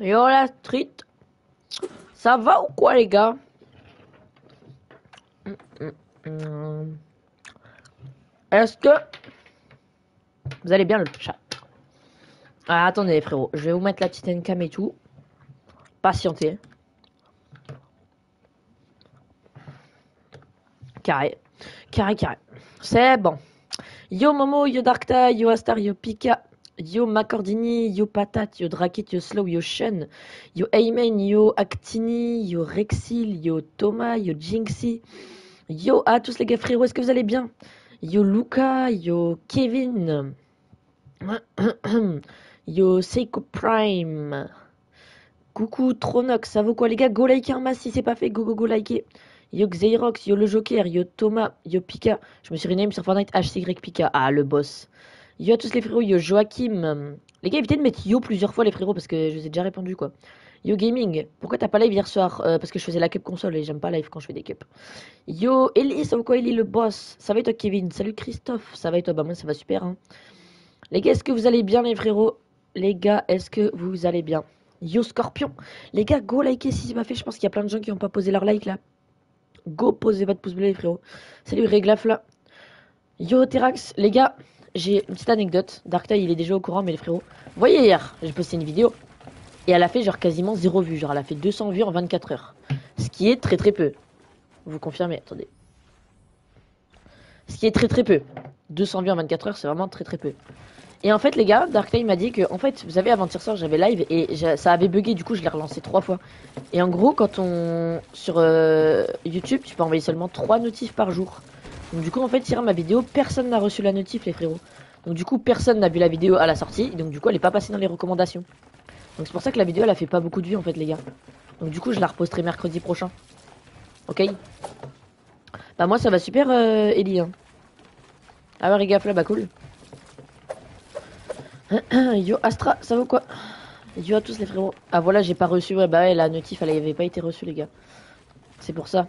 Yo la street. Ça va ou quoi les gars? Est-ce que vous allez bien le chat? Ah, Attendez les frérots, je vais vous mettre la petite encam et tout. Patientez. Carré. Carré, carré. C'est bon. Yo Momo, yo Darkta, yo Astar, yo Pika, yo Macordini, yo Patate, yo Drakit, yo Slow, yo Shen, yo Ayman, yo Actini, yo Rexil, yo Thomas, yo Jinxie. Yo à tous les gars frérots, est-ce que vous allez bien? Yo Luca, yo Kevin, yo Seiko Prime. Coucou Tronox, ça vaut quoi les gars? Go liker un masse si c'est pas fait, go go go liker. Yo Xerox, yo le Joker, yo Thomas, yo Pika. Je me suis rename sur Fortnite HCY Pika. Ah, le boss. Yo à tous les frérots, yo Joachim. Les gars, évitez de mettre yo plusieurs fois les frérots parce que je vous ai déjà répondu quoi. Yo Gaming, pourquoi t'as pas live hier soir? Euh, Parce que je faisais la cup console et j'aime pas live quand je fais des cups. Yo Ellie, ça va quoi Ellie le boss? Ça va et toi Kevin? Salut Christophe, ça va et toi? Bah moi ça va super hein. Les gars, est-ce que vous allez bien les frérots? Les gars, est-ce que vous allez bien? Yo Scorpion Les gars, go liker si c'est pas fait, je pense qu'il y a plein de gens qui ont pas posé leur like là. Go, posez votre pouce bleu, les frérots. Salut, Réglaf là. Yo, Terax, les gars, j'ai une petite anecdote. Darktai, il est déjà au courant, mais les frérots. Vous voyez, hier, j'ai posté une vidéo. Et elle a fait genre quasiment zéro vue. Genre, elle a fait 200 vues en 24 heures. Ce qui est très très peu. Vous confirmez? Attendez. Ce qui est très très peu. 200 vues en 24 heures, c'est vraiment très très peu. Et en fait, les gars, Darktime m'a dit que, en fait, vous savez, avant-hier soir, j'avais live et ça avait bugué, du coup, je l'ai relancé trois fois. Et en gros, quand on. Sur euh, YouTube, tu peux envoyer seulement trois notifs par jour. Donc, du coup, en fait, hier, ma vidéo, personne n'a reçu la notif, les frérots. Donc, du coup, personne n'a vu la vidéo à la sortie. Donc, du coup, elle est pas passée dans les recommandations. Donc, c'est pour ça que la vidéo, elle a fait pas beaucoup de vues, en fait, les gars. Donc, du coup, je la reposterai mercredi prochain. Ok? Bah, moi, ça va super, euh, Ellie. Hein. Ah, ouais, gaffe là, bah, cool. Yo Astra, ça vaut quoi? Yo à tous les frérots. Ah voilà, j'ai pas reçu. Ouais, bah ouais, la notif, elle avait pas été reçue, les gars. C'est pour ça.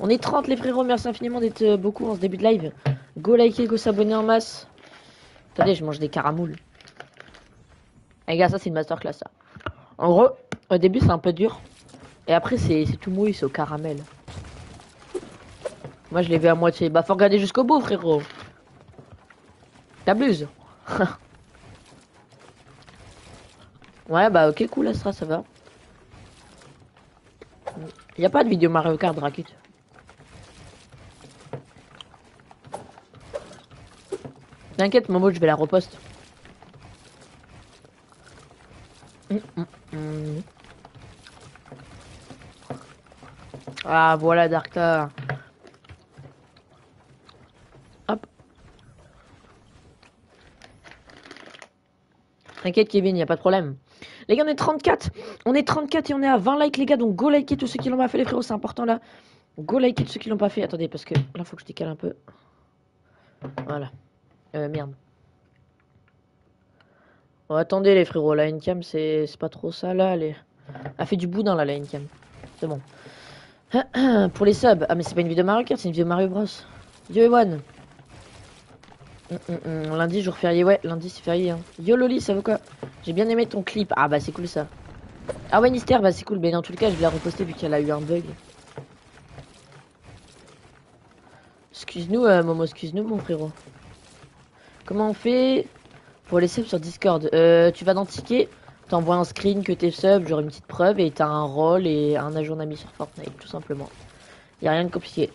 On est 30 les frérots, merci infiniment d'être euh, beaucoup en ce début de live. Go liker, go s'abonner en masse. Attendez, je mange des caramoules. Les gars, ça c'est une masterclass ça. En gros, au début c'est un peu dur. Et après c'est tout mouillé, c'est au caramel. Moi je l'ai vu à moitié. Bah faut regarder jusqu'au bout frérot. T'abuses. ouais, bah ok, cool, Astra, ça va. Y a pas de vidéo Mario Kart Rakit. T'inquiète, Momo, je vais la reposte. Ah, voilà, Darkta. T'inquiète Kevin, y a pas de problème. Les gars, on est 34. On est 34 et on est à 20 likes les gars. Donc go liker tous ceux qui l'ont pas fait les frérots, c'est important là. Go liker tous ceux qui l'ont pas fait. Attendez parce que là faut que je décale un peu. Voilà. Euh, merde. Oh, attendez les frérots, la Ncam c'est pas trop ça là. Elle, a fait du boudin là la Ncam. C'est bon. Pour les subs. Ah mais c'est pas une vidéo Mario Kart, c'est une vidéo Mario Bros. Yo Ewan. Mm, mm, mm. Lundi, jour férié, ouais, lundi c'est férié. Hein. Yo Loli, ça vaut quoi? J'ai bien aimé ton clip. Ah bah c'est cool ça. Ah ouais, Nister, bah c'est cool. Mais dans tout le cas, je vais la reposter vu qu'elle a eu un bug. Excuse-nous, euh, Momo, excuse-nous, mon frérot. Comment on fait pour les subs sur Discord? Euh, Tu vas dans Ticket, t'envoies un screen que t'es sub, genre une petite preuve, et t'as un rôle et un ajout ami sur Fortnite, tout simplement. Y a rien de compliqué.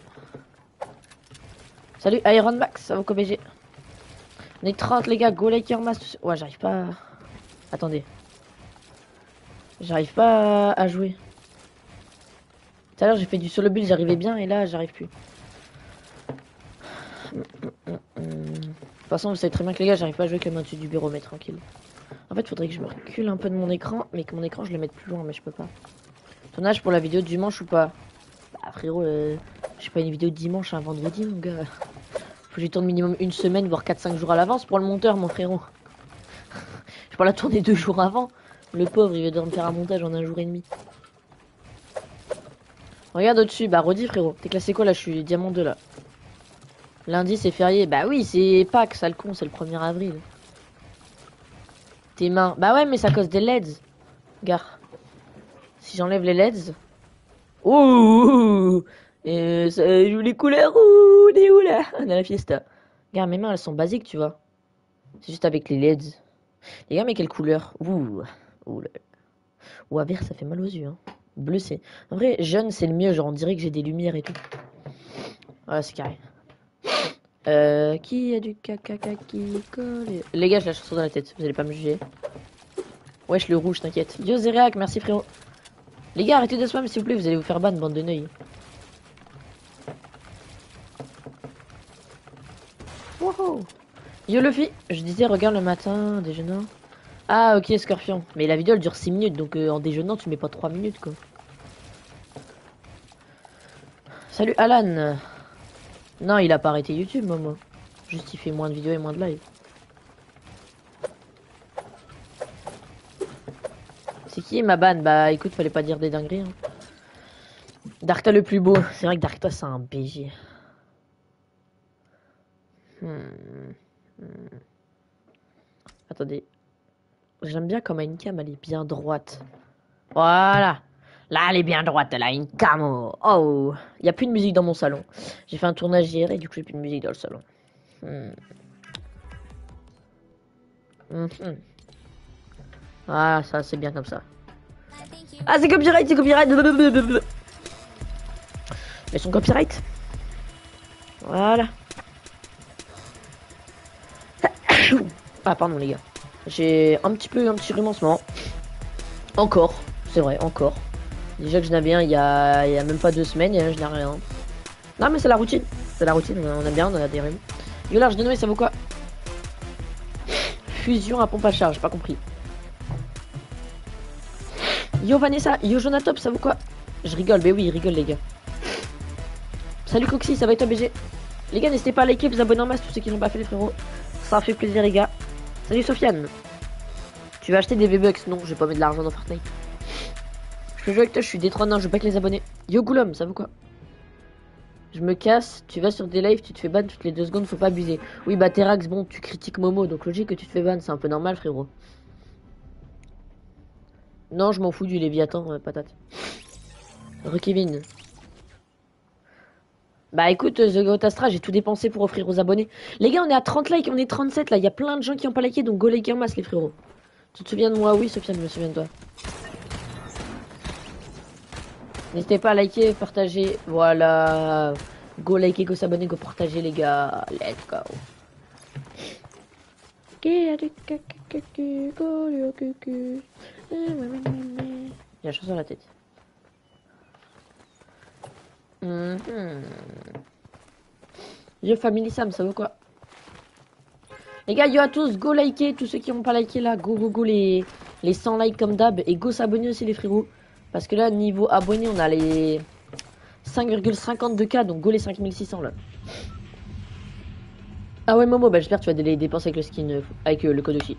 Salut Iron Max, ça va BG on est 30 les gars, go like mass. Ouais, j'arrive pas. Attendez. J'arrive pas à jouer. Tout à l'heure j'ai fait du solo build, j'arrivais bien et là j'arrive plus. Toute façon, vous savez très bien que les gars, j'arrive pas à jouer comme au-dessus du bureau, mais tranquille. En fait, faudrait que je me recule un peu de mon écran, mais que mon écran je le mette plus loin, mais je peux pas. Ton pour la vidéo de dimanche ou pas? Bah frérot, euh, j'ai pas une vidéo de dimanche, un vendredi mon gars. Faut que j'y tourne minimum une semaine, voire 4-5 jours à l'avance pour le monteur, mon frérot. je peux la tourner deux jours avant. Le pauvre, il va devoir me faire un montage en un jour et demi. Regarde au-dessus, bah redis frérot. T'es classé quoi là? Je suis diamant 2 là. Lundi c'est férié. Bah oui, c'est Pâques, ça le con, c'est le 1er avril. Tes mains. Bah ouais, mais ça cause des LEDs. Gare. Si j'enlève les LEDs. Ouh Et ça joue les couleurs. Ouh, là On à la fiesta. Gars, mes mains elles sont basiques, tu vois. C'est juste avec les LEDs. Les gars, mais quelle couleur Ouh. Ouh là. Ouah, vert, ça fait mal aux yeux. Hein. Bleu, c'est. En vrai, jaune, c'est le mieux. Genre, on dirait que j'ai des lumières et tout. Voilà, c'est carré. Euh, qui a du caca qui colle? Les gars, j'ai la chanson dans la tête. Vous allez pas me juger. Wesh, le rouge, t'inquiète. Yo, Zéréac, merci frérot. Les gars, arrêtez de spam s'il vous plaît, vous allez vous faire ban, bande de neuils. Wouhou Yo Luffy, je disais regarde le matin, déjeunant. Ah ok Scorpion, mais la vidéo elle dure 6 minutes donc euh, en déjeunant tu mets pas 3 minutes quoi. Salut Alan Non il a pas arrêté YouTube Momo. Juste il fait moins de vidéos et moins de live. C'est qui ma ban Bah écoute fallait pas dire des dingueries. Hein. Darkta le plus beau, c'est vrai que Darkta c'est un BG. Hmm. Hmm. Attendez. J'aime bien comme une cam, elle est bien droite. Voilà. Là, elle est bien droite, elle a une cam. Oh. Il n'y a plus de musique dans mon salon. J'ai fait un tournage hier et du coup, j'ai plus de musique dans le salon. Hmm. Hmm. Ah, ça, c'est bien comme ça. Ah, c'est copyright, c'est copyright. Mais son copyright. Voilà. Ah pardon les gars. J'ai un petit peu un petit rhume Encore, c'est vrai, encore. Déjà que je n'avais un il y a, il y a même pas deux semaines et je n'ai rien. Non mais c'est la routine. C'est la routine, on a bien, on a des rhumes. Yo large de ça vaut quoi? Fusion à pompe à charge, pas compris. Yo Vanessa, yo Jonatop, ça vaut quoi? Je rigole, mais oui, rigole les gars. Salut Coxy, ça va être toi BG Les gars, n'hésitez pas à liker, vous abonner en masse, tous ceux qui n'ont pas fait les frérots. Ça fait plaisir les gars. Salut Sofiane. Tu vas acheter des V-Bucks? Non, je vais pas mettre de l'argent dans Fortnite. Je peux jouer avec toi, je suis détrônant, je veux pas que les abonnés. Yo Goulom, ça vaut quoi? Je me casse, tu vas sur des lives, tu te fais ban toutes les deux secondes, faut pas abuser. Oui, bah Terax, bon, tu critiques Momo, donc logique que tu te fais ban, c'est un peu normal, frérot. Non, je m'en fous du Léviathan, euh, patate. Rekevin. Bah écoute, The Goat Astra, j'ai tout dépensé pour offrir aux abonnés. Les gars, on est à 30 likes, on est 37 là. Il y a plein de gens qui ont pas liké, donc go liker en masse, les frérots. Tu te souviens de moi? Oui, Sofiane, je me souviens de toi. N'hésitez pas à liker, partager. Voilà. Go liker, go s'abonner, go partager, les gars. Let's go. Il y a chose dans la tête. Mmh. Yo Family Sam, ça veut quoi? Les gars, yo à tous, go liker, tous ceux qui n'ont pas liké là, go go go les, les 100 likes comme d'hab, et go s'abonner aussi les frérots. Parce que là, niveau abonnés, on a les 5,52k, donc go les 5600 là. Ah ouais Momo, bah j'espère que tu vas les dépenser avec le skin, euh, avec euh, le code aussi.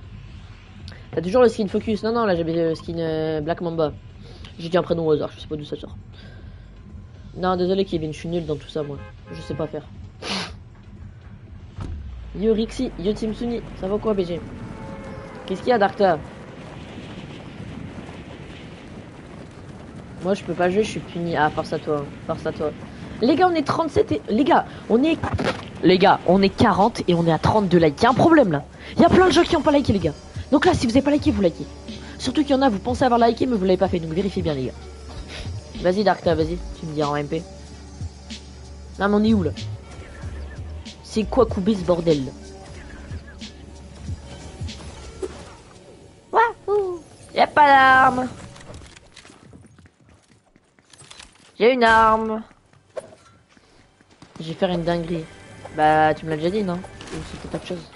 T'as toujours le skin Focus? Non, non, là j'avais le skin euh, Black Mamba. J'ai dit un prénom au hasard, je sais pas d'où ça sort. Non, désolé Kevin, je suis nul dans tout ça, moi. Je sais pas faire. Yo Rixi, yo Timsuni, ça va quoi BG Qu'est-ce qu'il y a Darkta? Moi je peux pas jouer, je suis puni. Ah, force à toi, force à toi. Les gars, on est 37 et... Les gars, on est... Les gars, on est 40 et on est à 32 likes. Il y a un problème là. Il y a plein de gens qui ont pas liké les gars. Donc là, si vous avez pas liké, vous likez. Surtout qu'il y en a, vous pensez avoir liké mais vous l'avez pas fait. Donc vérifiez bien les gars. Vas-y Darkta, vas-y, tu me dis en MP. Non mais on est où là? C'est quoi couper ce bordel Wouhou Y'a pas d'arme J'ai une arme Je vais faire une dinguerie. Bah tu me l'as déjà dit non? Ou c'était autre chose?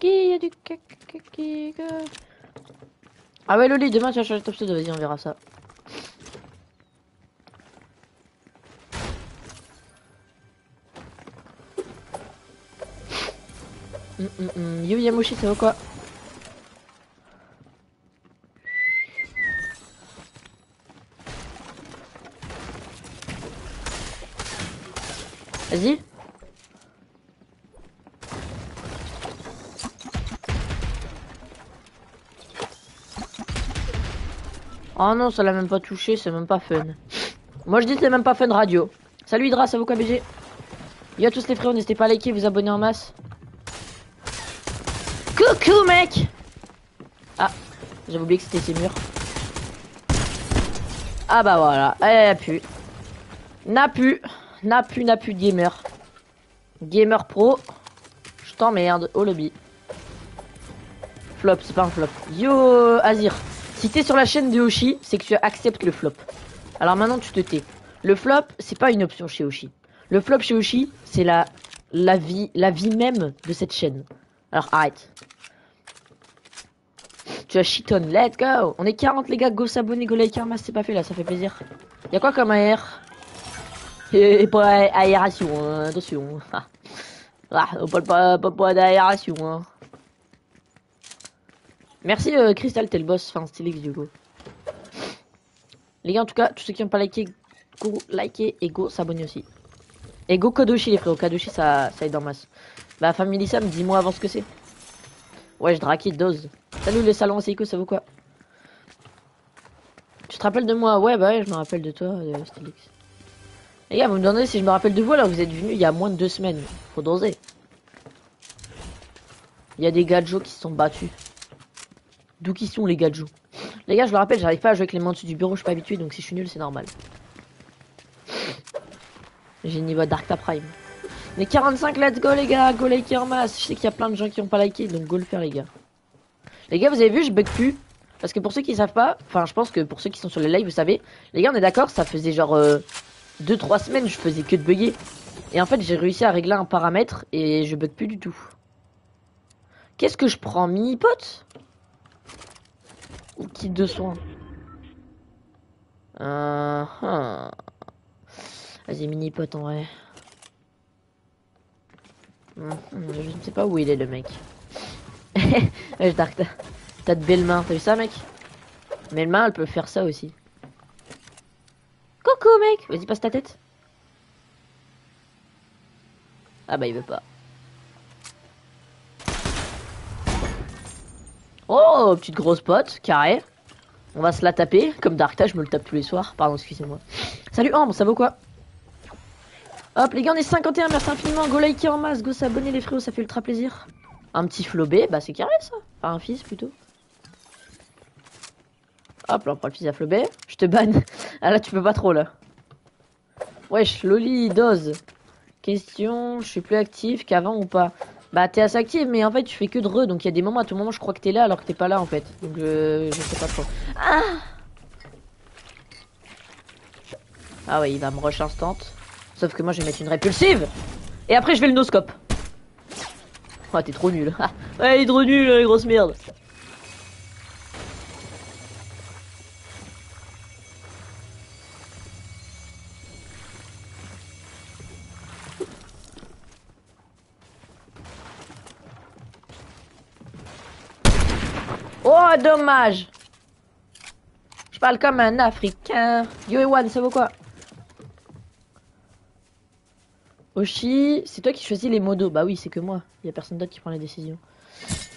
Qui a du Ah ouais Loli, demain tu vas changer top pseudo, vas-y on verra ça. Mm, mm, mm. Yu Yamushi, ça vaut quoi? Vas-y. Oh non, ça l'a même pas touché, c'est même pas fun. Moi je dis c'est même pas fun radio. Salut Hydra, ça vous quoi BG Yo à tous les frères, n'hésitez pas à liker, vous abonner en masse. Coucou mec Ah, j'avais oublié que c'était ces murs. Ah bah voilà, elle a pu. N'a pu, n'a pu, n'a pu gamer. Gamer pro, je t'emmerde au lobby. Flop, c'est pas un flop. Yo Azir, si t'es sur la chaîne de Hoshi, c'est que tu acceptes le flop. Alors maintenant tu te tais. Le flop, c'est pas une option chez Hoshi. Le flop chez Hoshi, c'est la, la, vie, la vie même de cette chaîne. Alors arrête. Tu as shiton, let's go On est 40 les gars, go s'abonner, go un c'est pas fait là, ça fait plaisir. Y'a quoi comme AR Et pas aération, hein, attention. ah, pas, pas, d'aération. Hein. Merci euh, Crystal, t'es le boss, enfin stylé Xiogo. Les gars, en tout cas, tous ceux qui n'ont pas liké, go liker et go s'abonner aussi. Et go Kodoshi les frères, Kodoshi ça, ça aide en masse. Bah Family Sam, dis-moi avant ce que c'est. Ouais, je dose. Salut les salons c'est ça vaut quoi? Tu te rappelles de moi? Ouais, bah ouais, je me rappelle de toi, euh, Stylix. Les gars, vous me demandez si je me rappelle de vous alors vous êtes venu il y a moins de deux semaines. Faut doser. Il y a des gadgets qui se sont battus. D'où qui sont les gadgets Les gars, je le rappelle, j'arrive pas à jouer avec les mains dessus du bureau, je suis pas habitué, donc si je suis nul, c'est normal. J'ai niveau Dark Prime. Mais 45, let's go les gars, go liker masse. Je sais qu'il y a plein de gens qui ont pas liké, donc go le faire les gars. Les gars, vous avez vu, je bug plus. Parce que pour ceux qui savent pas, enfin je pense que pour ceux qui sont sur les lives, vous savez, les gars, on est d'accord, ça faisait genre 2-3 euh, semaines, je faisais que de bugger. Et en fait, j'ai réussi à régler un paramètre et je bug plus du tout. Qu'est-ce que je prends Mini-pote ou kit de soins uh Vas-y, mini pote en vrai. Hmm, je ne sais pas où il est le mec. t'as de belles mains, t'as vu ça mec? Mes mains, elles peuvent faire ça aussi. Mec Vas-y, passe ta tête. Ah bah il veut pas. Oh, petite grosse pote, carré. On va se la taper, comme Darkta, je me le tape tous les soirs. Pardon, excusez-moi. Salut Ambre, ça vaut quoi? Hop, les gars, on est 51, merci infiniment. Go liker en masse, go s'abonner les frérots, ça fait ultra plaisir. Un petit flobé, bah c'est carré ça. Par un fils plutôt. Hop, là on prend le fils à flobé. Je te banne. Ah là, tu peux pas trop là. Wesh, Loli, dose. Question, je suis plus actif qu'avant ou pas? Bah t'es assez active mais en fait tu fais que de re donc il y a des moments à tout moment je crois que t'es là alors que t'es pas là en fait. Donc je, sais pas trop. Ah Ah ouais il va me rush instant. Sauf que moi je vais mettre une répulsive Et après je vais le noscope. Oh t'es trop nul. ouais il est trop nul les grosses merdes. Dommage Je parle comme un Africain. Yo, Ewan, ça vaut quoi? Oshi, c'est toi qui choisis les modos. Bah oui, c'est que moi. Il y a personne d'autre qui prend les décisions.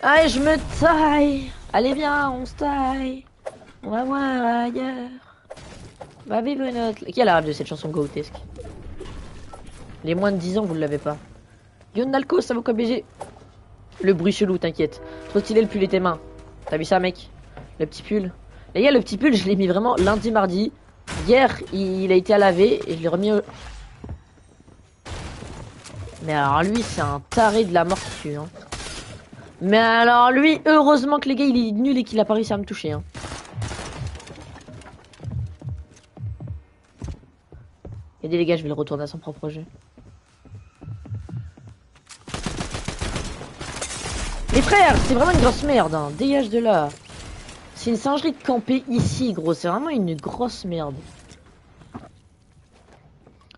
Allez, je me taille Allez, viens, on se taille On va voir ailleurs. Va vivre notre... Qui a la de cette chanson grotesque? Les moins de 10 ans, vous ne l'avez pas. Yo, Nalco, ça vaut quoi BG Le bruit chelou, t'inquiète. Trop stylé le pull et tes mains. T'as vu ça, mec Le petit pull. Les gars, le petit pull, je l'ai mis vraiment lundi, mardi. Hier, il a été à laver et je l'ai remis au... Mais alors lui, c'est un taré de la mort. Hein. Mais alors lui, heureusement que les gars, il est nul et qu'il a pas réussi à me toucher. Hein. Regardez les gars, je vais le retourner à son propre jeu. Les frères, c'est vraiment une grosse merde, hein. dégage de là. C'est une singerie de camper ici, gros, c'est vraiment une grosse merde.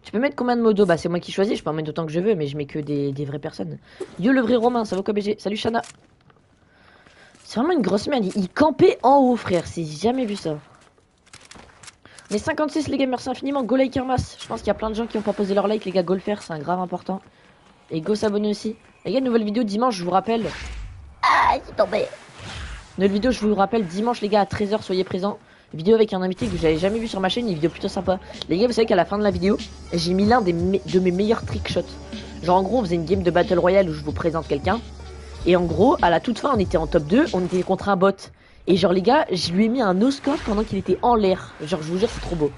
Tu peux mettre combien de modos? Bah c'est moi qui choisis, je peux en mettre autant que je veux, mais je mets que des, vraies personnes. Yo le vrai Romain, ça vaut quoi BG Salut Shana. C'est vraiment une grosse merde, il, campait en haut frère, c'est jamais vu ça. Mais 56 les gars, merci infiniment, go like masse. Je pense qu'il y a plein de gens qui ont pas posé leur like, les gars, go le faire, c'est un grave important. Et go s'abonner aussi. Les gars, nouvelle vidéo dimanche, je vous rappelle, ah, il est tombé. Notre vidéo, je vous rappelle, dimanche, les gars, à 13h, soyez présents. Vidéo avec un invité que j'avais jamais vu sur ma chaîne, une vidéo plutôt sympa. Les gars, vous savez qu'à la fin de la vidéo, j'ai mis l'un de mes meilleurs trick shots. Genre en gros, on faisait une game de Battle Royale où je vous présente quelqu'un. Et en gros, à la toute fin, on était en top 2, on était contre un bot. Et genre les gars, je lui ai mis un no-scope pendant qu'il était en l'air. Genre je vous jure, c'est trop beau.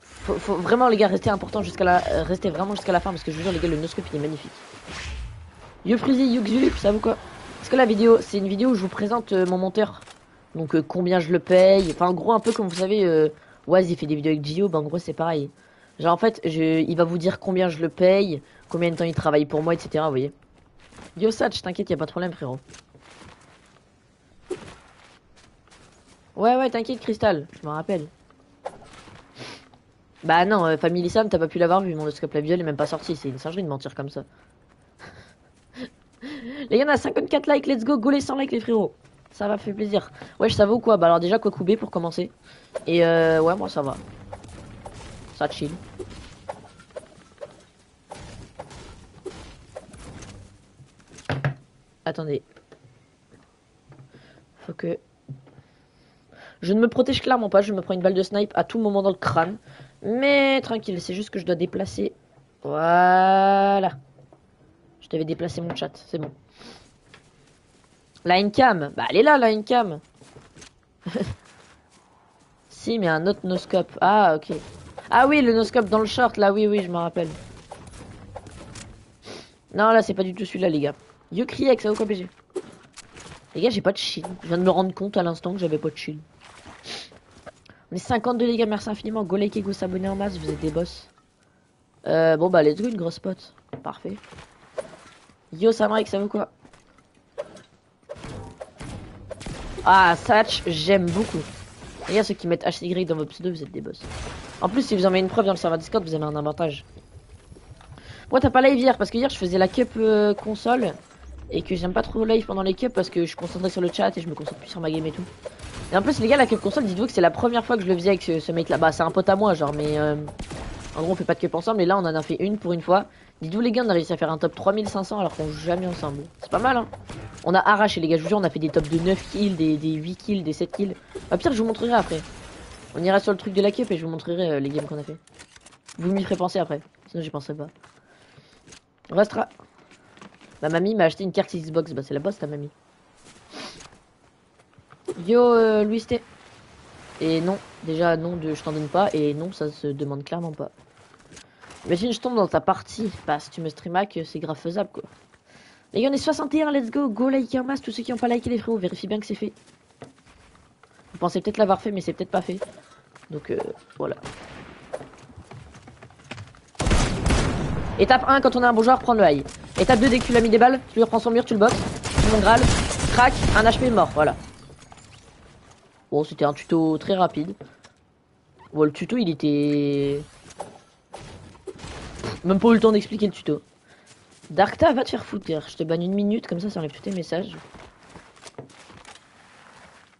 Faut, vraiment les gars, rester important jusqu'à la, euh, rester vraiment jusqu'à la fin parce que je vous jure les gars, le no-scope il est magnifique. Yo Freezy, Yuxup, ça vous quoi? Est-ce que la vidéo, c'est une vidéo où je vous présente euh, mon monteur Donc euh, combien je le paye, enfin en gros un peu comme vous savez, euh, Waz il fait des vidéos avec Gio, bah en gros c'est pareil. Genre en fait, je, il va vous dire combien je le paye, combien de temps il travaille pour moi, etc. Vous voyez Yo Satch, t'inquiète, y a pas de problème frérot. Ouais, ouais, t'inquiète, Cristal, je me rappelle. Bah non, euh, Family Sam, t'as pas pu l'avoir vu, mon scope la viole est même pas sorti, c'est une singerie de mentir comme ça. Les gars, on a 54 likes, let's go, go les 100 likes les frérots. Ça va, fait plaisir. Ouais, ça va ou quoi? Bah alors déjà, quoi couper pour commencer. Et euh, ouais, moi ça va. Ça chill. Attendez. Faut que... Je ne me protège clairement pas, je me prends une balle de snipe à tout moment dans le crâne. Mais tranquille, c'est juste que je dois déplacer. Voilà. Je devais déplacer mon chat, c'est bon. La cam, bah elle est là la cam. si, mais un autre noscope. Ah, ok. Ah oui, le noscope dans le short, là, oui, oui, je me rappelle. Non, là, c'est pas du tout celui-là, les gars. Yo, Kriek, ça quoi, PG Les gars, j'ai pas de shield. Je viens de me rendre compte à l'instant que j'avais pas de shield. On est 52 les gars, merci infiniment. Go like et go s'abonner en masse, vous êtes des boss. Euh, bon bah let's go, une grosse pote. Parfait. Yo Samrek, ça vaut quoi? Ah, Satch, j'aime beaucoup. Les gars, ceux qui mettent HY dans vos pseudos, vous êtes des boss. En plus, si vous en mettez une preuve dans le serveur Discord, vous avez un avantage. Pourquoi t'as pas live hier Parce que hier, je faisais la cup euh, console. Et que j'aime pas trop live pendant les cups parce que je suis concentré sur le chat et je me concentre plus sur ma game et tout. Et en plus, les gars, la cup console, dites-vous que c'est la première fois que je le faisais avec ce, mec là. Bah, c'est un pote à moi, genre, mais euh, en gros, on fait pas de cup ensemble. Et là, on en a fait une pour une fois. Dites-vous, les gars, on a réussi à faire un top 3500 alors qu'on joue jamais ensemble. C'est pas mal, hein. On a arraché, les gars, je vous jure, on a fait des tops de 9 kills, des, 8 kills, des 7 kills. Bah, pire, je vous montrerai après. On ira sur le truc de la cup et je vous montrerai euh, les games qu'on a fait. Vous m'y ferez penser après. Sinon, j'y penserai pas. Restera. Ma mamie m'a acheté une carte Xbox. Bah, c'est la bosse, ta mamie. Yo, euh, Louis T. Et non, déjà non, je t'en donne pas. Et non, ça se demande clairement pas. Imagine, je tombe dans ta partie. Bah, si tu me stream hack, c'est grave faisable quoi. Les gars, on est 61, let's go. Go like un masse. Tous ceux qui n'ont pas liké les frérots, vérifie bien que c'est fait. Vous pensez peut-être l'avoir fait, mais c'est peut-être pas fait. Donc euh, voilà. Étape 1, quand on a un bon joueur, prends le high. Étape 2, dès que tu l'as mis des balles, tu lui reprends son mur, tu le boxes. Tu mon Graal, crac, un HP mort, voilà. Bon, c'était un tuto très rapide. Bon, le tuto, il était... Même pas eu le temps d'expliquer le tuto. Darkta, va te faire foutre. Je te banne une minute, comme ça, ça enlève tous tes messages.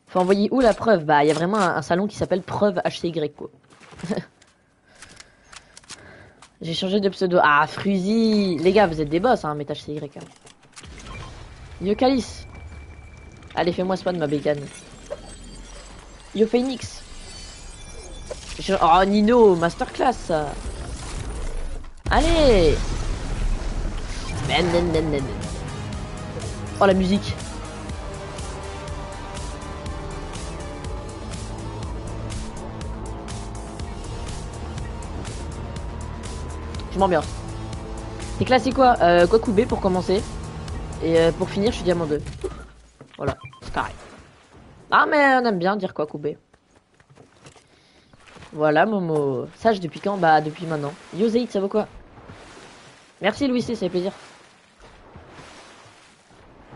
Faut envoyer où la preuve? Bah, il y a vraiment un, salon qui s'appelle Preuve HCY, quoi. J'ai changé de pseudo. Ah, Fruzy Les gars, vous êtes des boss, hein, mais HCY. Hein. Yo, Calice Allez, fais-moi spawn, ma bécane. Yo Phoenix. Oh Nino, masterclass. Allez. Oh la musique. Je m'ambiance. C'est classique quoi euh, Quoi pour commencer. Et euh, pour finir, je suis diamant 2. Voilà, c'est carré. Ah, mais on aime bien dire quoi, couper. Voilà, Momo. Sage depuis quand? Bah, depuis maintenant. Yo, ça vaut quoi? Merci, Louis C, ça fait plaisir.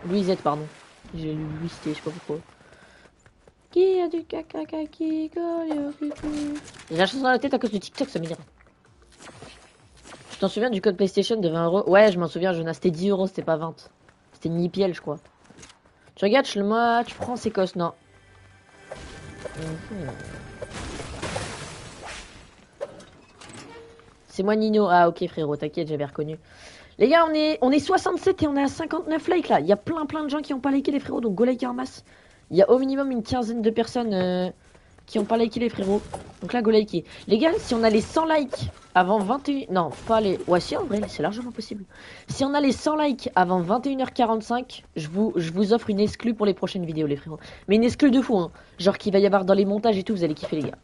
Louisette, pardon. J'ai lu Louis C, je sais pas pourquoi. Qui a du caca qui J'ai la chanson dans la tête à cause du TikTok, ça m'énerve. Tu t'en souviens du code PlayStation de 20 euros? Ouais, je m'en souviens, Jonas, c'était 10 euros, c'était pas 20. C'était une je crois. Tu regardes, le moi, tu prends ses cosses, non. C'est moi Nino. Ah ok frérot, t'inquiète, j'avais reconnu. Les gars, on est, on est 67 et on est à 59 likes là. Il y a plein plein de gens qui ont pas liké les frérots, donc go liker en masse. Il y a au minimum une quinzaine de personnes euh, qui ont pas liké les frérots. Donc là, go liker. Les gars, si on a les 100 likes avant 21... Non, pas les... Ouais, si, en vrai, c'est largement possible. Si on a les 100 likes avant 21h45, je vous, je vous offre une exclue pour les prochaines vidéos, les frérots. Mais une exclue de fou, hein. Genre qu'il va y avoir dans les montages et tout, vous allez kiffer, les gars.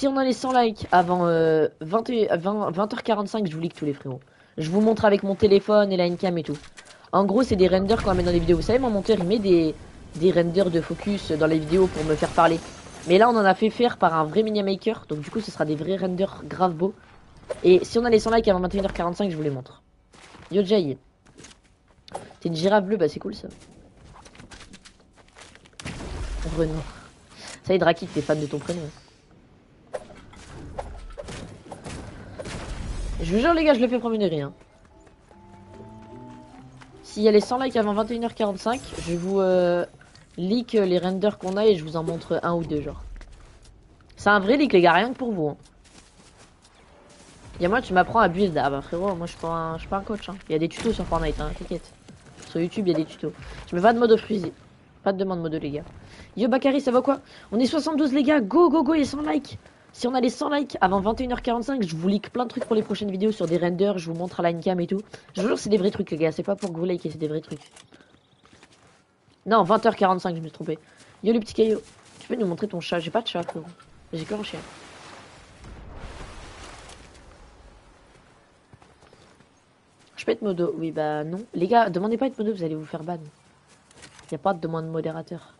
Si on a les 100 likes avant 20, h 45 je vous leak tous les frérots. Je vous montre avec mon téléphone et la Ncam et tout. En gros, c'est des renders qu'on met dans les vidéos. Vous savez, mon monteur, il met des, des renders de focus dans les vidéos pour me faire parler. Mais là, on en a fait faire par un vrai mini-maker. Donc, du coup, ce sera des vrais renders grave beaux. Et si on a les 100 likes avant 21h45, je vous les montre. Yo, Jay. T'es une girafe bleue, bah c'est cool ça. Renaud. Ça y est, Draki, t'es fan de ton prénom. Je vous jure, les gars, je le fais promener rien. S'il y a les 100 likes avant 21h45, je vous euh, leak les renders qu'on a et je vous en montre un ou deux, genre. C'est un vrai leak, les gars, rien que pour vous. Hein. Et moi, tu m'apprends à build. Ah bah frérot, moi je suis pas un, je pas un coach. Hein. Y a des tutos sur Fortnite, hein, t'inquiète. Sur YouTube, y a des tutos. Je mets pas de mode fusil. Pas de demande mode les gars. Yo Bakary, ça va quoi? On est 72 les gars, go go go et 100 likes si on a les 100 likes avant 21h45, je vous leak plein de trucs pour les prochaines vidéos sur des renders, je vous montre à la cam et tout. Je vous jure, c'est des vrais trucs, les gars, c'est pas pour que vous liker, c'est des vrais trucs. Non, 20h45, je me suis trompé. Yo, le petit caillou, tu peux nous montrer ton chat? J'ai pas de chat, frérot. J'ai que un chien. Je peux être modo? Oui, bah non. Les gars, demandez pas être modo, vous allez vous faire ban. Y a pas de demande modérateur.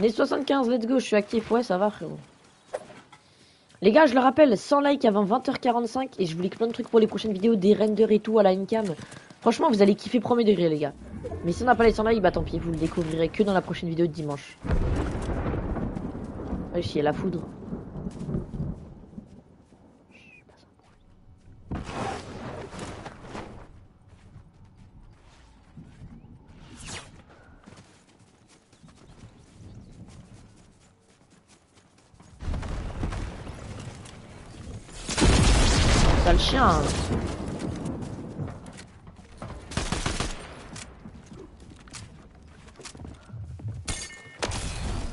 On est 75, let's go, je suis actif. Ouais, ça va, frérot. Les gars, je le rappelle, 100 likes avant 20h45 et je vous lis plein de trucs pour les prochaines vidéos, des renders et tout à la incam. Franchement, vous allez kiffer premier degré, les gars. Mais si on n'a pas les 100 likes, bah tant pis, vous le découvrirez que dans la prochaine vidéo de dimanche. Wesh, il y a la le chien.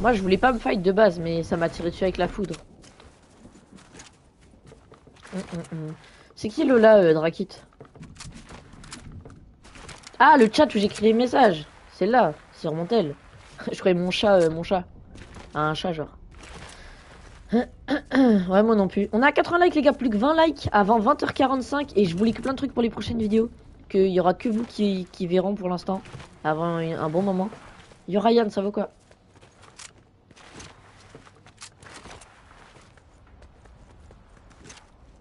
Moi, je voulais pas me fight de base, mais ça m'a tiré dessus avec la foudre. Hum, hum, hum. C'est qui Lola, euh, Drakit? Ah, le chat où j'écris les messages. C'est là, c'est sur mon tel. je croyais mon chat, euh, mon chat. un chat, genre. ouais, moi non plus. On a 80 likes, les gars, plus que 20 likes avant 20h45. Et je vous lis plein de trucs pour les prochaines vidéos. Qu'il y aura que vous qui, verront pour l'instant. Avant un, bon moment. Yo, ça vaut quoi?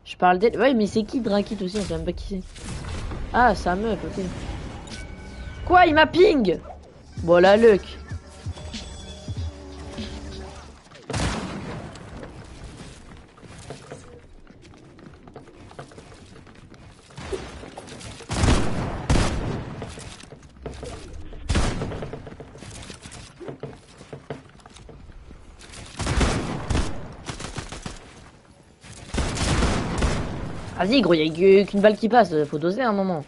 Je parle d'elle. Ouais, mais c'est qui Drakit aussi? On sait même pas qui c'est. Ah, un meuf, ok. Quoi Il m'a ping? Bon, la Luck. Vas-y gros, y'a qu'une balle qui passe, faut doser un moment.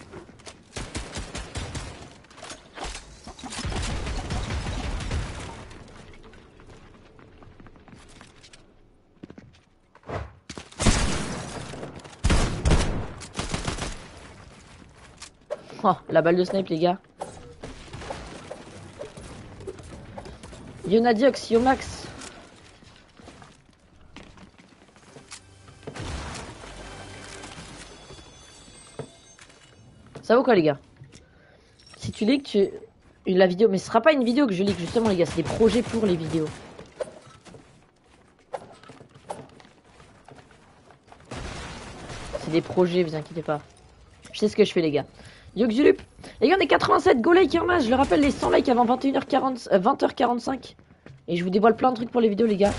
Oh, la balle de snipe les gars. Yonadiox, Yomax. Ça vaut quoi les gars? Si tu leaks tu... la vidéo, mais ce sera pas une vidéo que je leak justement les gars, c'est des projets pour les vidéos. C'est des projets, vous inquiétez pas. Je sais ce que je fais les gars. Yoxulup Les gars on est 87, go like Irma, je le rappelle les 100 likes avant 21h40, 20h45. Euh, Et je vous dévoile plein de trucs pour les vidéos les gars.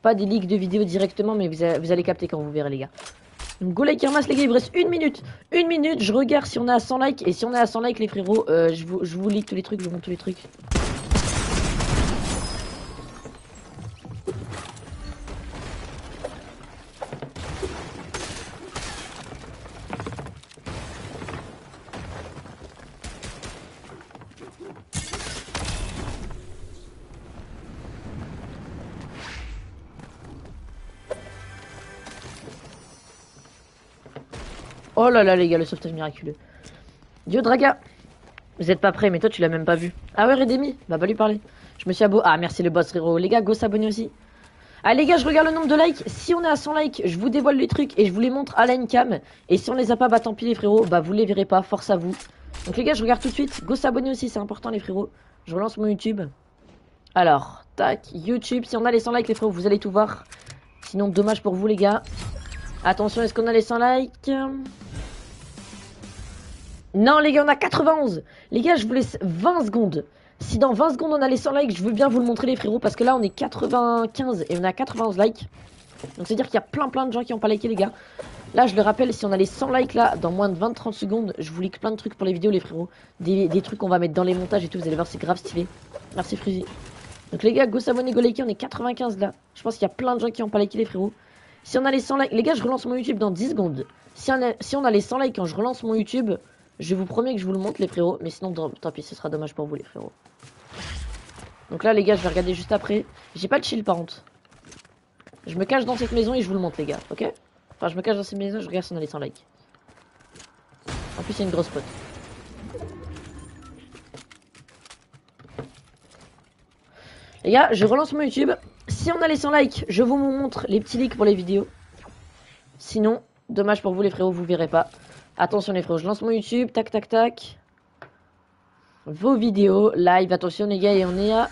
Pas des leaks de vidéos directement mais vous, allez capter quand vous verrez les gars. Donc go like Irmas les gars, il reste une minute. Une minute, je regarde si on est à 100 likes. Et si on est à 100 likes les frérots, euh, je, vous, je vous lis tous les trucs, je vous montre tous les trucs. Oh là là, les gars, le sauvetage miraculeux. Dieu Draga. Vous êtes pas prêts, mais toi, tu l'as même pas vu. Ah ouais, Redemi Bah, pas lui parler. Je me suis abonné. Ah, merci le boss, frérot. Les gars, go s'abonner aussi. Ah, les gars, je regarde le nombre de likes. Si on est à 100 likes, je vous dévoile les trucs et je vous les montre à la cam. Et si on les a pas, bah tant pis, les frérots. Bah, vous les verrez pas. Force à vous. Donc, les gars, je regarde tout de suite. Go s'abonner aussi, c'est important, les frérots. Je relance mon YouTube. Alors, tac, YouTube. Si on a les 100 likes, les frérots, vous allez tout voir. Sinon, dommage pour vous, les gars. Attention, est-ce qu'on a les 100 likes? Non, les gars, on a 91. Les gars, je vous laisse 20 secondes. Si dans 20 secondes on a les 100 likes, je veux bien vous le montrer les frérots parce que là on est 95 et on a 91 likes. Donc c'est à dire qu'il y a plein plein de gens qui n'ont pas liké les gars. Là je le rappelle, si on a les 100 likes là, dans moins de 20-30 secondes, je vous like plein de trucs pour les vidéos les frérots. Des, trucs qu'on va mettre dans les montages et tout, vous allez voir c'est grave stylé. Merci Fruzy. Donc les gars, go s'abonner, go liker, on est 95 là. Je pense qu'il y a plein de gens qui n'ont pas liké les frérots. Si on a les 100 likes, les gars je relance mon YouTube dans 10 secondes. Si on a, si on a les 100 likes quand je relance mon YouTube, je vous promets que je vous le montre les frérots, mais sinon tant pis, ce sera dommage pour vous les frérots. Donc là les gars, je vais regarder juste après. J'ai pas de chill par contre. Je me cache dans cette maison et je vous le montre les gars, ok? Enfin je me cache dans cette maison, je regarde si on a les 100 likes. En plus il y a une grosse pote. Les gars, je relance mon YouTube. Si on a les 100 likes, je vous montre les petits leaks pour les vidéos. Sinon, dommage pour vous les frérots, vous verrez pas. Attention les frérots, je lance mon YouTube, tac tac tac. Vos vidéos, live, attention les gars, et on est à...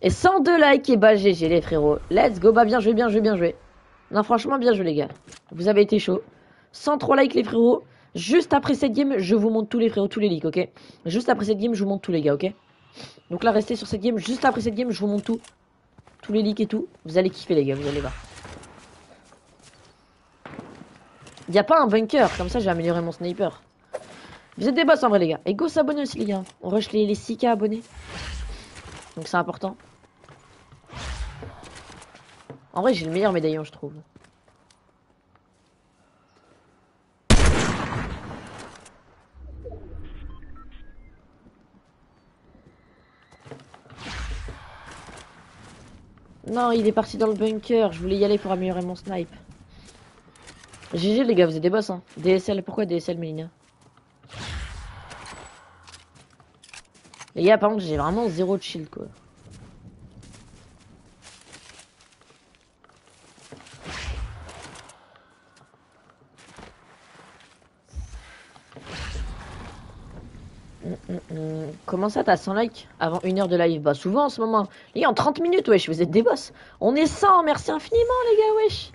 Et 102 likes, et bah GG les frérots. Let's go, bah bien joué, bien joué, bien joué. Non franchement, bien joué les gars. Vous avez été chaud. 103 likes les frérots. Juste après cette game, je vous montre tous les frérots, tous les leaks, ok? Juste après cette game, je vous montre tous les gars, ok? Donc là, restez sur cette game. Juste après cette game, je vous montre tout. Tous les leaks et tout. Vous allez kiffer les gars, vous allez voir. Il a pas un bunker, comme ça j'ai amélioré mon sniper. Vous êtes des boss en vrai les gars. Et go s'abonner aussi les gars. On rush les, les 6k abonnés. Donc c'est important. En vrai j'ai le meilleur médaillon je trouve. Non, il est parti dans le bunker. Je voulais y aller pour améliorer mon snipe. GG les gars, vous êtes des boss hein. DSL, pourquoi DSL Mélina? Les gars, par contre, j'ai vraiment zéro de shield quoi. Hum, hum, hum. Comment ça, t'as 100 likes avant une heure de live? Bah, souvent en ce moment. Les gars, en 30 minutes, wesh, vous êtes des boss. On est 100, merci infiniment, les gars, wesh.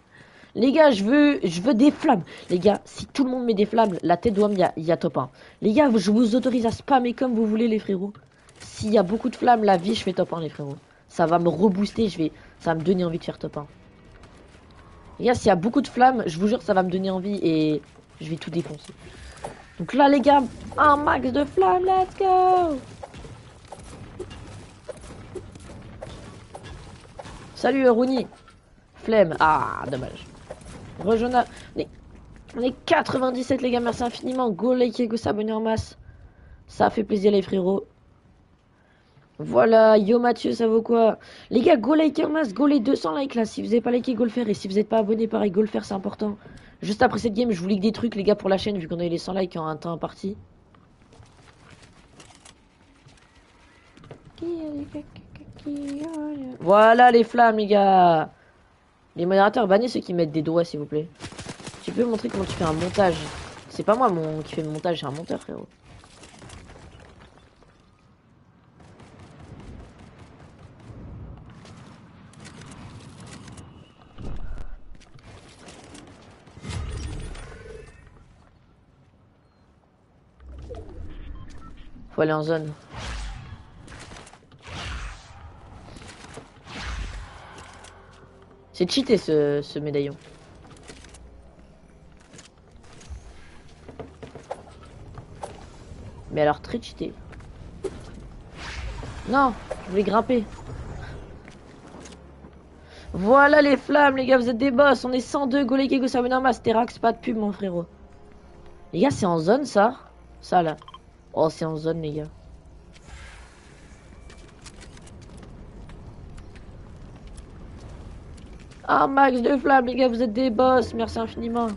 Les gars, je veux, je veux des flammes. Les gars, si tout le monde met des flammes, la tête d'homme, il y, a, top 1. Les gars, je vous autorise à spammer comme vous voulez, les frérots. S'il y a beaucoup de flammes, la vie, je fais top 1, les frérots. Ça va me rebooster, je vais, ça va me donner envie de faire top 1. Les gars, s'il y a beaucoup de flammes, je vous jure, ça va me donner envie et je vais tout défoncer. Donc là, les gars, un max de flammes, let's go Salut, Rooney. Flemme. Ah, dommage. Rejoins. On est, 97 les gars, merci infiniment. Go liker, go s'abonner en masse. Ça fait plaisir les frérots. Voilà, yo Mathieu, ça vaut quoi? Les gars, go liker en masse, go les 200 likes là. Si vous n'avez pas liké, go le faire. Et si vous n'êtes pas abonné, pareil, go le faire, c'est important. Juste après cette game, je vous like des trucs les gars pour la chaîne, vu qu'on a eu les 100 likes en un temps imparti. Voilà les flammes les gars les modérateurs, bannez ceux qui mettent des doigts, s'il vous plaît. Tu peux montrer comment tu fais un montage C'est pas moi qui fait le montage, c'est un monteur, frérot. Faut aller en zone. C'est cheaté ce, ce médaillon. Mais alors très cheaté. Non, je voulais grimper. Voilà les flammes, les gars, vous êtes des boss. On est 102, go les go ça Terax, pas de pub, mon frérot. Les gars, c'est en zone ça? Ça là. Oh, c'est en zone, les gars. Ah, max de flamme, les gars, vous êtes des boss. Merci infiniment.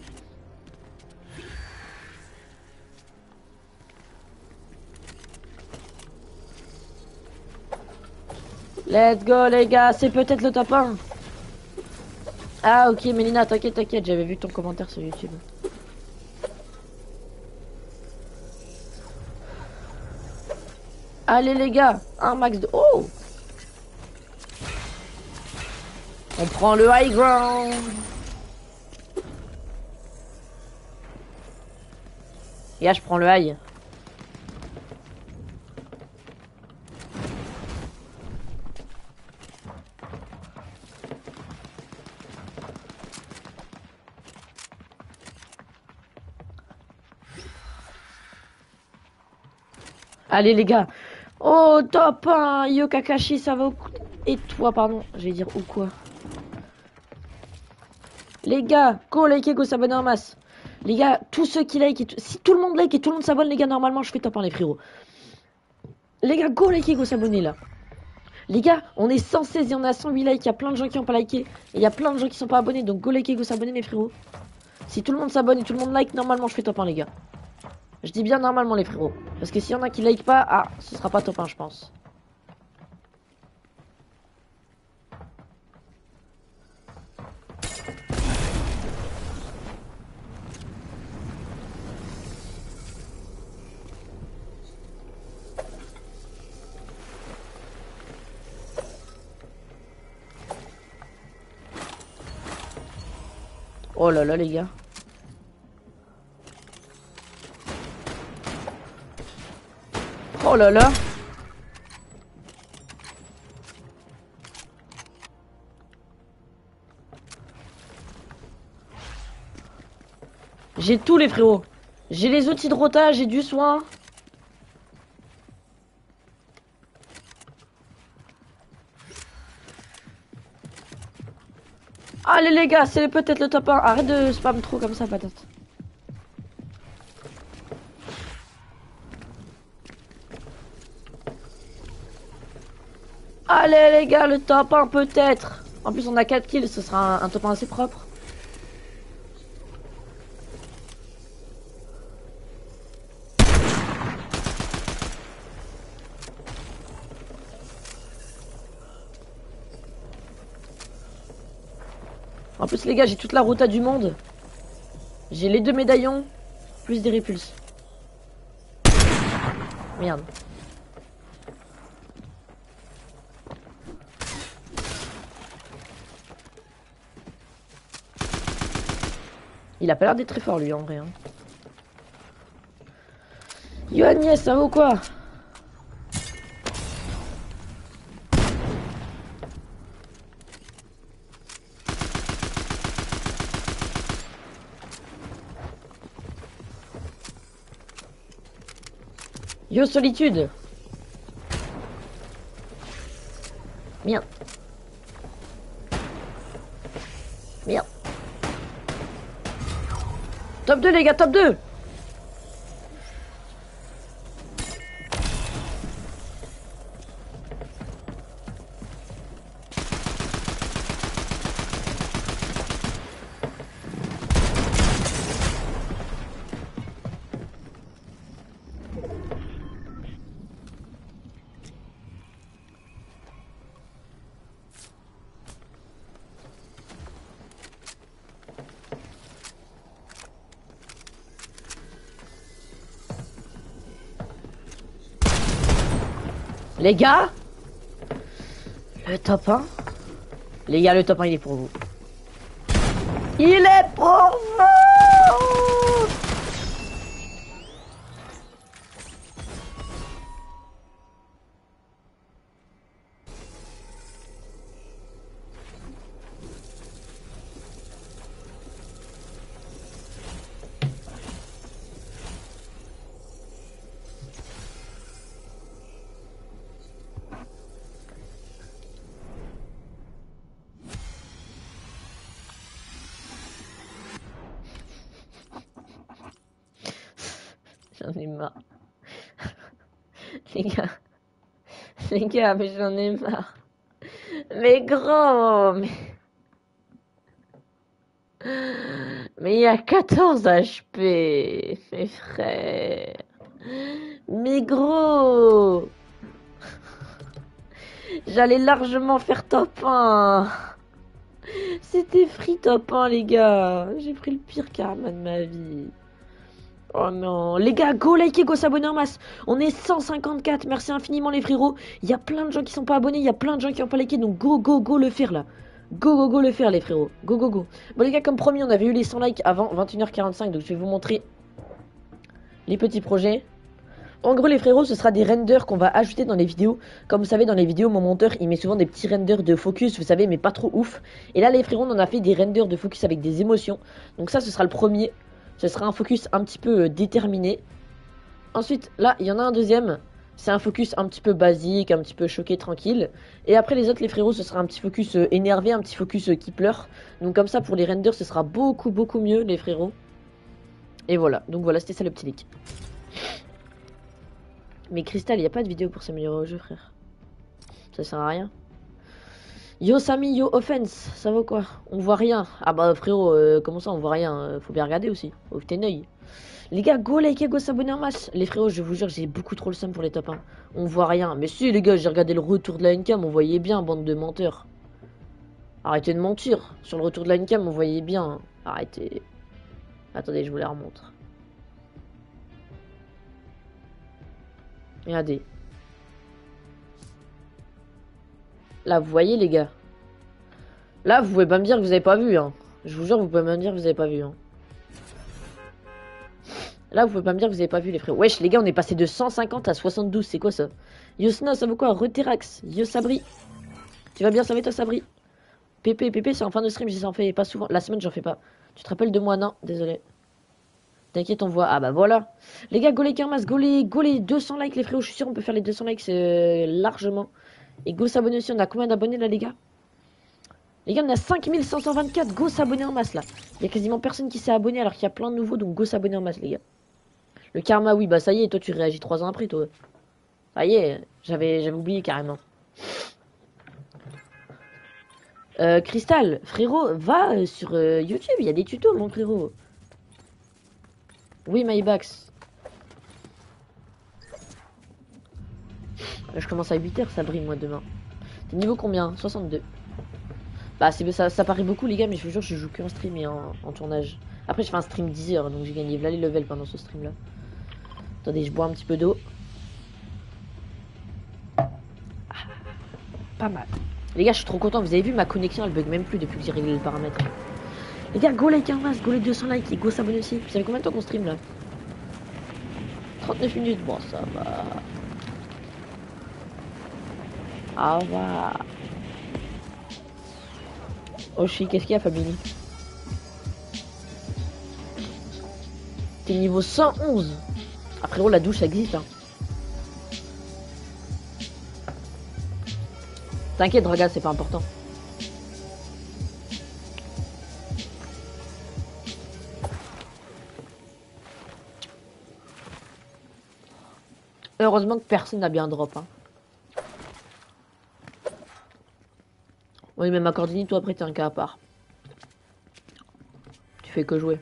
Let's go, les gars. C'est peut-être le top 1. Ah, ok, Mélina, t'inquiète, t'inquiète. J'avais vu ton commentaire sur YouTube. Allez, les gars. Un max de... Oh On prend le high ground Et là je prends le high. Allez les gars. Oh top 1 Yo Kakashi ça va Et toi pardon, je vais dire ou quoi Les gars, go like go s'abonner en masse. Les gars, tous ceux qui like, et si tout le monde like et tout le monde s'abonne les gars, normalement je fais top 1 les frérots. Les gars, go like go s'abonner là. Les gars, on est 116 et on a 108 likes, il y a plein de gens qui ont pas liké. Et il y a plein de gens qui sont pas abonnés, donc go like go s'abonner les frérots. Si tout le monde s'abonne et tout le monde like, normalement je fais top 1 les gars. Je dis bien normalement les frérots. Parce que s'il y en a qui like pas, ah, ce sera pas top 1 je pense. Oh là là les gars. Oh là là J'ai tous les frérots. J'ai les outils de rota, j'ai du soin. Allez les gars, c'est peut-être le top 1. Arrête de spam trop comme ça, patate. Allez les gars, le top 1 peut-être. En plus on a 4 kills, ce sera un, top 1 assez propre. Plus les gars, j'ai toute la rota du monde. J'ai les deux médaillons, plus des répulses. Merde. Il a pas l'air d'être très fort lui en vrai. Hein. Yo Agnès, ça va ou quoi? Yo solitude. Merde. Merde. Top 2 les gars, top 2 Les gars Le top 1 Les gars, le top 1, il est pour vous. Il est pour Les gars, mais j'en ai marre. Mais gros, mais... Mais il y a 14 HP, mes frères. Mais gros. J'allais largement faire top 1. C'était free top 1, les gars. J'ai pris le pire karma de ma vie. Oh non. Les gars, go liker, go s'abonner en masse. On est 154. Merci infiniment, les frérots. Il y a plein de gens qui sont pas abonnés. Il y a plein de gens qui ont pas liké. Donc, go, go, go le faire là. Go, go, go le faire, les frérots. Go, go, go. Bon, les gars, comme promis, on avait eu les 100 likes avant 21h45. Donc, je vais vous montrer les petits projets. En gros, les frérots, ce sera des renders qu'on va ajouter dans les vidéos. Comme vous savez, dans les vidéos, mon monteur, il met souvent des petits renders de focus, vous savez, mais pas trop ouf. Et là, les frérots, on en a fait des renders de focus avec des émotions. Donc ça, ce sera le premier. Ce sera un focus un petit peu euh, déterminé. Ensuite, là, il y en a un deuxième. C'est un focus un petit peu basique, un petit peu choqué, tranquille. Et après les autres, les frérots, ce sera un petit focus euh, énervé, un petit focus euh, qui pleure. Donc comme ça, pour les renders, ce sera beaucoup, beaucoup mieux, les frérots. Et voilà, donc voilà, c'était ça le petit leak. Mais Crystal, il n'y a pas de vidéo pour s'améliorer au jeu, frère. Ça sert à rien. Yo Sami, yo Offense, ça va quoi? On voit rien. Ah bah frérot, euh, comment ça on voit rien euh, Faut bien regarder aussi. Ouvre tes oeil. Les gars, go liker, go s'abonner en masse. Les frérots, je vous jure, j'ai beaucoup trop le seum pour les top 1. On voit rien. Mais si les gars, j'ai regardé le retour de la Ncam, on voyait bien, bande de menteurs. Arrêtez de mentir. Sur le retour de la Ncam, on voyait bien. Arrêtez. Attendez, je vous la remontre. Regardez. Là, vous voyez, les gars. Là, vous pouvez pas me dire que vous avez pas vu, hein. Je vous jure, vous pouvez pas me dire que vous avez pas vu, hein. Là, vous pouvez pas me dire que vous avez pas vu, les frères. Wesh, les gars, on est passé de 150 à 72. C'est quoi ça? Yo Snow, ça vaut quoi? Reterax. Yo Sabri. Tu vas bien, ça va toi, Sabri? Pépé, Pépé, c'est en fin de stream, j'en fais pas souvent. La semaine, j'en fais pas. Tu te rappelles de moi? Non, désolé. T'inquiète, on voit. Ah bah voilà. Les gars, go les Kermas, go les, go les 200 likes, les frérots. Je suis sûr, on peut faire les 200 likes euh, largement. Et go s'abonner aussi. On a combien d'abonnés là, les gars? Les gars, on a 5524. Go s'abonner en masse là. Il y a quasiment personne qui s'est abonné alors qu'il y a plein de nouveaux. Donc go s'abonner en masse, les gars. Le karma, oui, bah ça y est. Toi, tu réagis 3 ans après, toi. Ça y est, j'avais, oublié carrément. Euh, Crystal, frérot, va euh, sur euh, YouTube. Il y a des tutos, mon frérot. Oui, Mybax. Je commence à 8h, ça brille moi demain. T'es niveau combien? 62. Bah c'est ça, ça paraît beaucoup les gars, mais je vous jure je joue que en stream et en, tournage. Après je fais un stream 10 heures, donc j'ai gagné là les levels pendant ce stream là. Attendez, je bois un petit peu d'eau. Ah, pas mal. Les gars, je suis trop content. Vous avez vu ma connexion, elle bug même plus depuis que j'ai réglé le paramètre. Les gars, go like un masse, go les 200 likes et go s'abonner aussi. Vous savez combien de temps qu'on stream là? 39 minutes, bon ça va. Oh chi, qu'est-ce qu'il y a Family T'es niveau 111 Après, oh, la douche ça existe hein. T'inquiète Draga, c'est pas important. Heureusement que personne n'a bien drop. Hein. Oui, mais ma Cordini, toi après t'es un cas à part. Tu fais que jouer.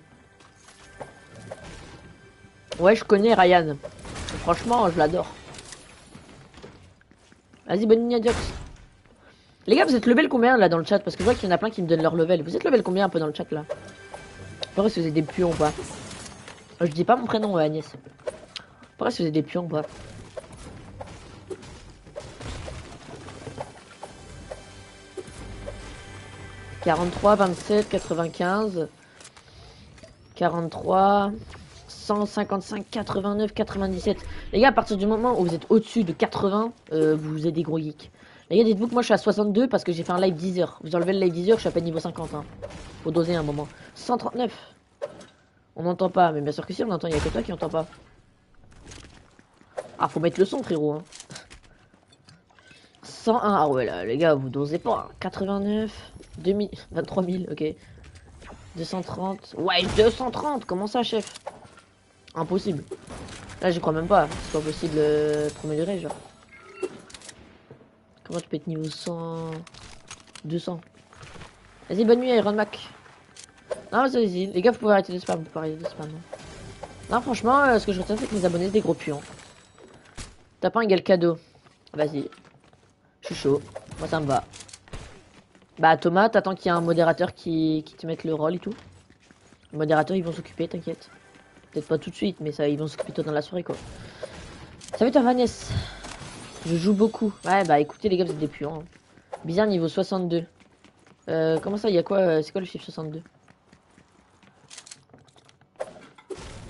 Ouais, je connais Ryan. Franchement, je l'adore. Vas-y, bonne nuit, Les gars, vous êtes level combien là dans le chat? Parce que je vois qu'il y en a plein qui me donnent leur level. Vous êtes level combien un peu dans le chat là? Pourquoi si vous êtes des pions ou pas Je dis pas mon prénom, Agnès. Pourquoi si vous êtes des pions ou pas 43, 27, 95, 43, 155, 89, 97. Les gars, à partir du moment où vous êtes au-dessus de 80, euh, vous êtes des gros geeks. Les gars, dites-vous que moi je suis à 62 parce que j'ai fait un live 10 heures. Vous enlevez le live 10 heures, je suis à peine niveau 50. Hein. Faut doser un moment. 139. On n'entend pas, mais bien sûr que si on entend, il n'y a que toi qui entend pas. Ah, faut mettre le son, frérot. Hein. 101. Ah ouais, là, les gars, vous dosez pas. 89. 2000, 23 000, ok. 230. Ouais, 230 Comment ça, chef? Impossible. Là, j'y crois même pas. C'est pas possible euh, premier degré, genre. Comment tu peux être niveau 100 200 Vas-y, bonne nuit, Iron Mac. Non, vas-y, les gars, vous pouvez arrêter de spam. Vous pouvez arrêter de spam. Non, franchement, euh, ce que je retiens, c'est que mes abonnés, des gros puants. T'as pas un cadeau? Vas-y. Je suis chaud. Moi, ça me va. Bah, Thomas, t'attends qu'il y ait un modérateur qui, qui te mette le rôle et tout. Le modérateur, ils vont s'occuper, t'inquiète. Peut-être pas tout de suite, mais ça, ils vont s'occuper toi dans la soirée, quoi. Salut, toi, Vanessa. Je joue beaucoup. Ouais, bah, écoutez, les gars, vous êtes des puants. hein. Bizarre, niveau 62. Euh, comment ça, il y a quoi euh, C'est quoi le chiffre 62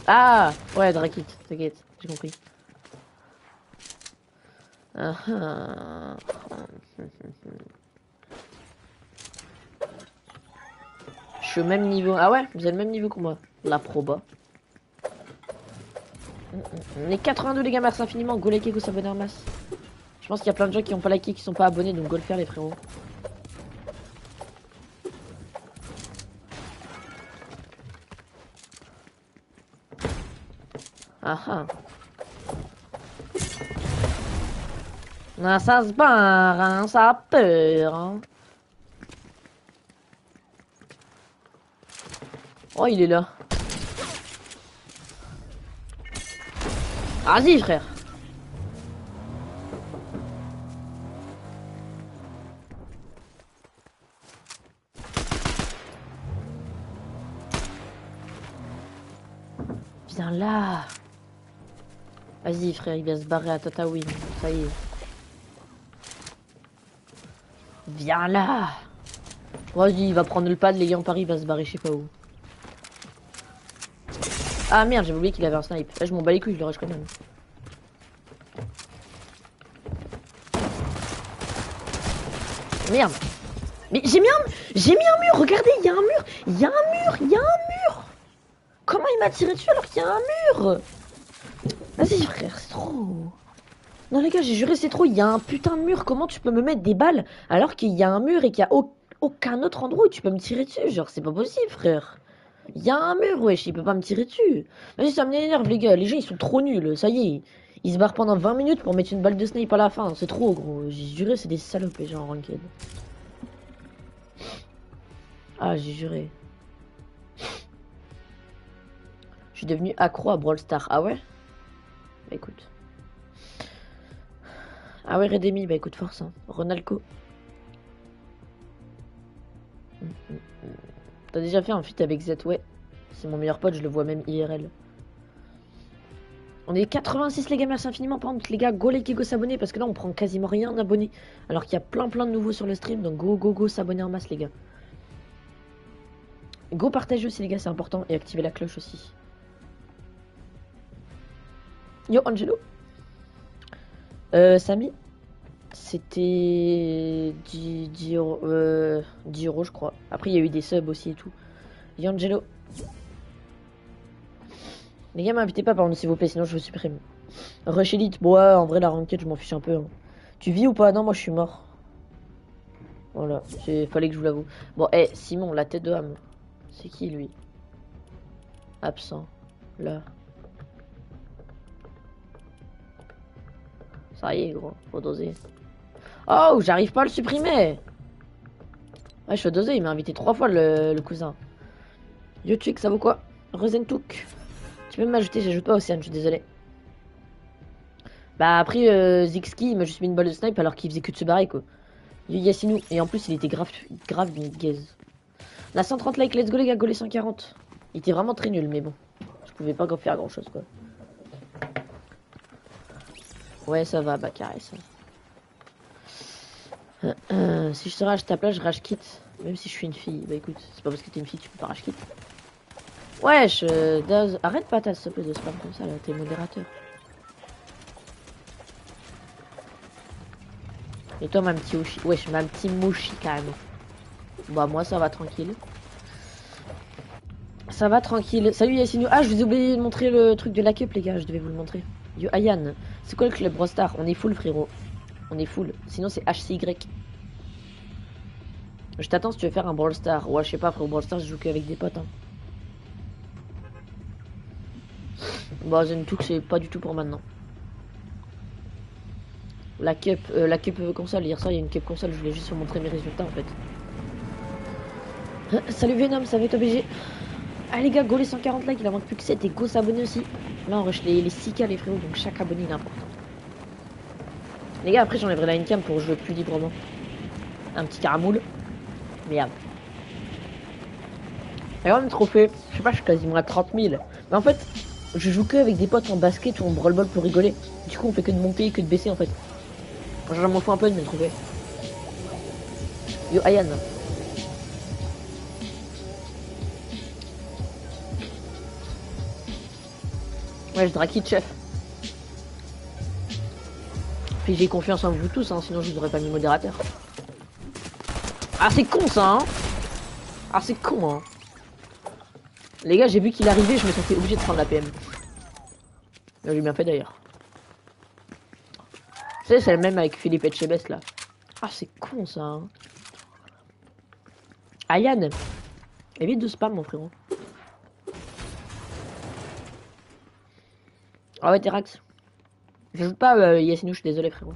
Ah Ouais, Drakit, t'inquiète, j'ai compris. Je suis au même niveau. Ah ouais, vous avez le même niveau que moi. La proba. On est 82 les gars, merci infiniment. Go liker, go s'abonner en masse. Je pense qu'il y a plein de gens qui n'ont pas liké, qui sont pas abonnés, donc go le faire les frérots. Ah ah. Ah, ça se barre, hein, ça a peur. Hein. Oh, il est là. Vas-y, frère. Viens là. Vas-y, frère, il va se barrer à Tatooine. Ça y est. Viens là. Vas-y, il va prendre le pad, les gars en Paris, il va se barrer, je sais pas où. Ah merde, j'avais oublié qu'il avait un snipe. Là, je m'en bats les couilles, je le rush quand même. Merde. Mais j'ai mis un, j'ai mis un mur. Regardez, il y a un mur. Il y a un mur. Il y a un mur. Comment il m'a tiré dessus alors qu'il y a un mur? Vas-y, frère, c'est trop. Non, les gars, j'ai juré, c'est trop. Il y a un putain de mur. Comment tu peux me mettre des balles alors qu'il y a un mur et qu'il y a au- aucun autre endroit où tu peux me tirer dessus? Genre, c'est pas possible, frère. Il y a un mur, wesh, il peut pas me tirer dessus. Vas-y, ça m'énerve, les gars. Les gens, ils sont trop nuls. Ça y est. Ils se barrent pendant 20 minutes pour mettre une balle de snipe à la fin. C'est trop, gros. J'ai juré, c'est des salopes, les gens en ranked. Ah, j'ai juré. Je suis devenu accro à Brawl Stars. Ah ouais? Bah écoute. Ah ouais, Redemi, bah écoute, force. Hein. Ronaldo. Mm, mm, mm. T'as déjà fait un feat avec Z, ouais. C'est mon meilleur pote, je le vois même IRL. On est 86 les gars, merci infiniment. Par contre, les gars, go liker, go s'abonner parce que là on prend quasiment rien d'abonnés. Alors qu'il y a plein plein de nouveaux sur le stream, donc go go go s'abonner en masse les gars. Go partager aussi les gars, c'est important. Et activer la cloche aussi. Yo Angelo? Euh, Samy. C'était 10, 10 euros, 10 euros je crois. Après il y a eu des subs aussi et tout. Yo Angelo. Les gars m'invitez pas par contre s'il vous plaît, sinon je vous supprime. Rush Elite, bon en vrai la ranked je m'en fiche un peu. hein. Tu vis ou pas? Non moi je suis mort. Voilà, fallait que je vous l'avoue. Bon, eh Simon, la tête de âme. C'est qui lui? Absent. Là. Ça y est, gros. Faut doser. Oh, j'arrive pas à le supprimer. Ouais, je suis dosé. Il m'a invité trois fois le, cousin. Yo, Chick, ça vaut quoi? Rosentouk. Tu peux m'ajouter J'ajoute pas Océane, je suis désolé. Bah, après, euh, Zixki, il m'a juste mis une balle de snipe alors qu'il faisait que de se barrer, quoi. Yassinou. Et en plus, il était grave, grave gaze. On a 130 likes, let's go les gars, go les 140. Il était vraiment très nul, mais bon. Je pouvais pas faire grand chose, quoi. Ouais, ça va, bah carré, ça. Euh, euh, si je te rage ta place, je rage quitte. Même si je suis une fille. Bah écoute, c'est pas parce que t'es une fille que tu peux pas rage quitte. Wesh, euh, arrête pas s'il te plaît de spam comme ça là, t'es modérateur. Et toi, ma petit Oshi. Wesh, ma petit Moshi carrément. Bah moi ça va tranquille. Ça va tranquille. Salut Yassine. Ah je vous ai oublié de montrer le truc de la cup les gars, je devais vous le montrer. Yo Ayan, c'est quoi le club Rostar? On est full frérot. On est full. Sinon c'est HCY. Je t'attends si tu veux faire un Brawl Star. Ouais je sais pas frérot Brawl Star je joue qu'avec des potes. Hein. Bah Zentook c'est pas du tout pour maintenant. La cup, euh, la cup console, hier soir il y a une cup console, je voulais juste vous montrer mes résultats en fait. Salut Venom, ça va être obligé. Allez les gars, go les 140 likes, il en manque plus que 7 et go s'abonner aussi. Là on rush les, les 6k les frérots, donc chaque abonné il est important. Les gars, après j'enlèverai la incam pour jouer plus librement. Un petit caramoule. Merde. Quand même trophée. Je sais pas, je suis quasiment à 30 000. Mais en fait, je joue que avec des potes en basket ou en brawl ball pour rigoler. Du coup, on fait que de monter, que de baisser en fait. Je m'en fous un peu de me trouver. Yo, Ayan. Ouais, chef. Puis j'ai confiance en vous tous, hein, sinon je vous aurais pas mis modérateur. Ah, c'est con ça, hein Ah, c'est con, hein Les gars, j'ai vu qu'il arrivait, je me sentais obligé de prendre la PM. J'ai bien fait d'ailleurs. C'est le même avec Philippe Etchebest là. Ah, c'est con ça. Hein. Ayan, évite de spam, mon frérot. Ah ouais, Terax. J'ajoute pas euh, je suis désolé, frérot.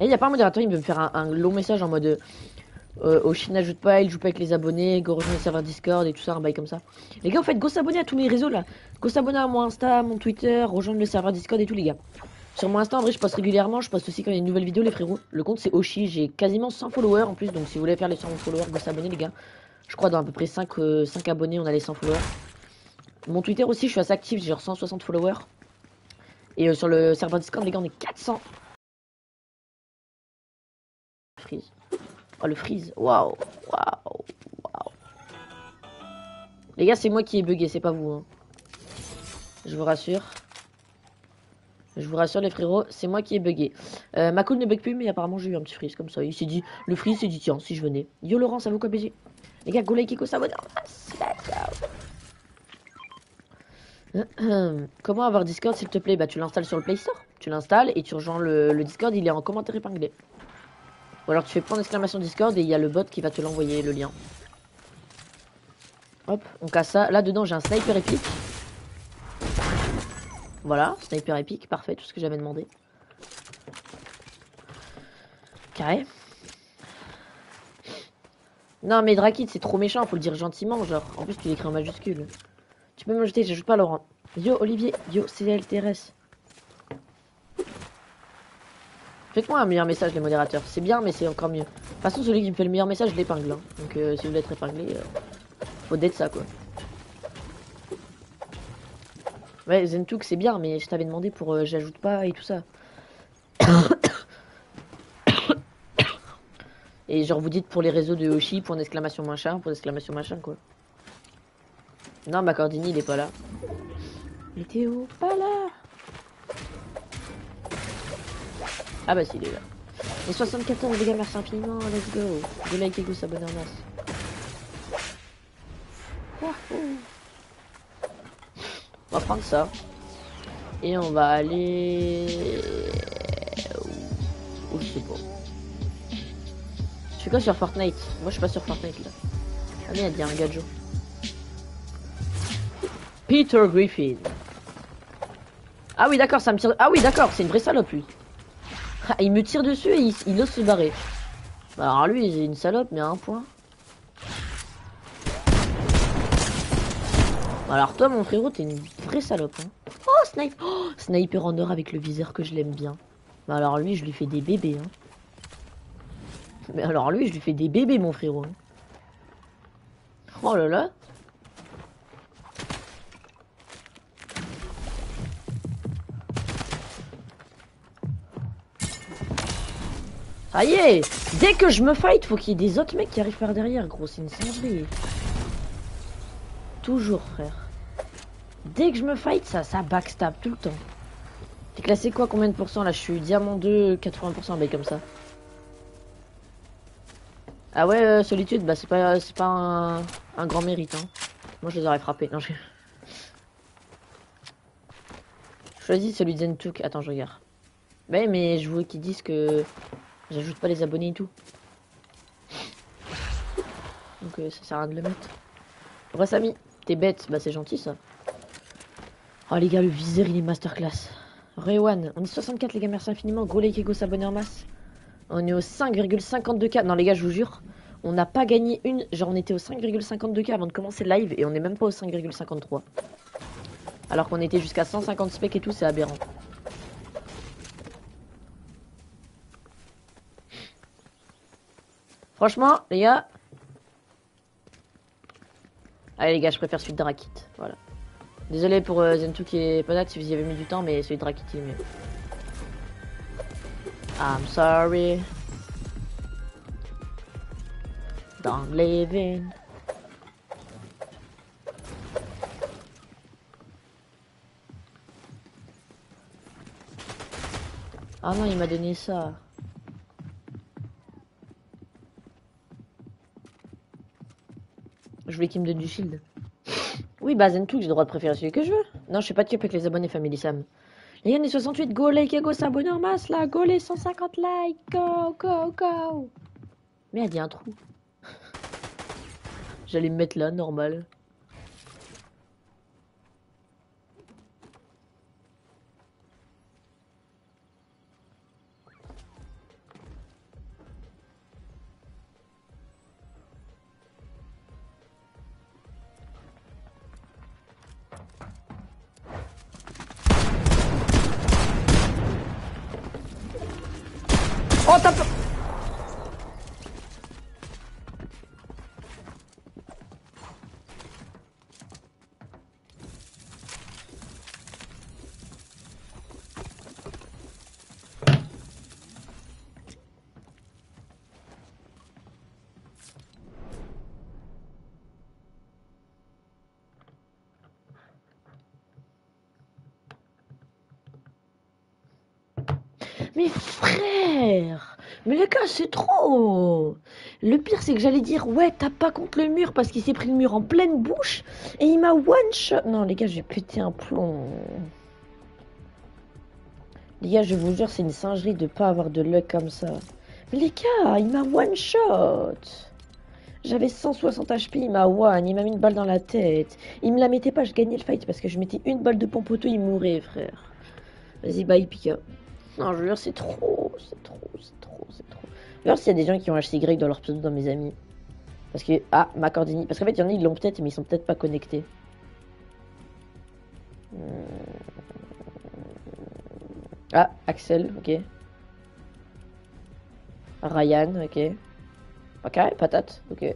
Et il y a pas un modérateur, il veut me faire un, long message en mode euh, Oshi n'ajoute pas, il joue pas avec les abonnés, go rejoindre le serveur Discord et tout ça, un bail comme ça. Les gars, en fait, go s'abonner à tous mes réseaux là. Go s'abonner à mon Insta, mon Twitter, rejoindre le serveur Discord et tout, les gars. Sur mon Insta, en vrai, je poste régulièrement, je poste aussi quand il y a une nouvelle vidéo, les frérots. Le compte c'est Oshi, j'ai quasiment 100 followers en plus, donc si vous voulez faire les 100 followers, go s'abonner, les gars. Je crois dans à peu près 5, 5 euh, abonnés, on a les 100 followers. Mon Twitter aussi, je suis assez actif, j'ai genre 160 followers. Et euh, sur le serveur Discord, les gars, on est 400. Freeze. Oh, le freeze. Waouh. Waouh. Waouh. Les gars, c'est moi qui ai bugué, c'est pas vous. Hein. Je vous rassure. Je vous rassure les frérots, c'est moi qui ai bugué. Euh, ma cool ne bug plus, mais apparemment j'ai eu un petit freeze comme ça. Il s'est dit, le freeze s'est dit, tiens, si je venais. Yo Laurent, ça vaut quoi BG Les gars, go like, go s'abonner. Comment avoir Discord s'il te plaît? Bah tu l'installes sur le Play Store. Tu l'installes et tu rejoins le, Discord, il est en commentaire épinglé. Ou alors tu fais point d'exclamation Discord et il y a le bot qui va te l'envoyer le lien. Hop, on casse ça. Là dedans j'ai un sniper épique. Voilà, sniper épique, parfait, tout ce que j'avais demandé. Carré. Non mais Drakit c'est trop méchant, faut le dire gentiment, genre. En plus tu l'écris en majuscule. Tu peux m'ajouter, j'ajoute pas Laurent. Yo Olivier, yo CLTRS. Faites-moi un meilleur message les modérateurs. C'est bien mais c'est encore mieux. De toute façon celui qui me fait le meilleur message je l'épingle. Hein. Donc euh, si vous voulez être épinglé, euh, faut d'être ça quoi. Ouais, Zentook c'est bien, mais je t'avais demandé pour euh, j'ajoute pas et tout ça. Et genre vous dites pour les réseaux de Hoshi, point d'exclamation machin, point d'exclamation machin quoi. Non, Macordini il est pas là. Météo, pas là Ah bah si il est là. Et 74 les gars, merci infiniment, let's go. De like et go s'abonner en masse. On va prendre ça. Et on va aller... Où je sais pas. Suis quoi sur Fortnite Moi je suis pas sur Fortnite là. Ah merde, il un gadget. Peter Griffin. Ah oui d'accord, ça me tire... Ah oui d'accord, c'est une vraie salope lui. Ah, il me tire dessus et il, il ose se barrer. Bah, alors lui, il est une salope, mais à un point. Alors toi, mon frérot, t'es une vraie salope. Hein. Oh, snipe oh, Sniper en or avec le viseur que je l'aime bien. Mais alors lui, je lui fais des bébés. Hein. Mais alors lui, je lui fais des bébés, mon frérot. Oh là là. Ça y est Dès que je me fight, faut qu'il y ait des autres mecs qui arrivent par derrière, gros. C'est une singerie. Toujours, frère. Dès que je me fight, ça, ça backstab tout le temps. T'es classé quoi Combien de pourcents là? Je suis diamant 2, 80%, mais comme ça. Ah ouais, euh, solitude, bah c'est pas, c'est pas un, grand mérite. Hein. Moi je les aurais frappés. Non, je... Choisis celui de Zentuk. Attends, je regarde. Ouais, mais je veux qu'ils disent que j'ajoute pas les abonnés et tout. Donc euh, ça sert à rien de le mettre. Bref, Samy. T'es bête, bah c'est gentil ça. Oh les gars, le viseur il est masterclass. Rewan, on est 64 les gars, merci infiniment. Gros like et go s'abonner en masse. On est au 5,52k. Non les gars, je vous jure, on n'a pas gagné une. Genre on était au 5,52k avant de commencer le live et on est même pas au 5,53. Alors qu'on était jusqu'à 150 specs et tout, c'est aberrant. Franchement, les gars. Allez les gars, je préfère celui de Drakit. Voilà. Désolé pour euh, Zentuk et Padat si vous y avez mis du temps, mais celui de Drakit est mieux. I'm sorry. Don't live in. Ah non, il m'a donné ça. Je voulais qu'il me donne du shield. Oui, bah Zentuk, j'ai le droit de préférer celui que je veux. Non, je suis pas de avec les abonnés Family Sam. Gars, 68, go like, go s'abonner en masse là, go les 150 likes, go, go, go. Merde, il y a un trou. J'allais me mettre là, normal. C'est trop Le pire, c'est que j'allais dire, ouais, tape pas contre le mur parce qu'il s'est pris le mur en pleine bouche et il m'a one shot. Non, les gars, j'ai pété un plomb. Les gars, je vous jure, c'est une singerie de pas avoir de luck comme ça. Mais les gars, il m'a one shot J'avais 160 HP, il m'a one, il m'a mis une balle dans la tête. Il me la mettait pas, je gagnais le fight parce que je mettais une balle de pompe auto, il mourait, frère. Vas-y, bye, Pika. Non, je jure, c'est trop, c'est trop, c'est trop, c'est trop. Alors s'il y a des gens qui ont HCY dans leur pseudo dans mes amis. Parce que, ah, Macordini. Parce qu'en fait, il y en a, ils l'ont peut-être, mais ils sont peut-être pas connectés. Hmm. Ah, Axel, ok. Ryan, ok. Ok, patate, ok.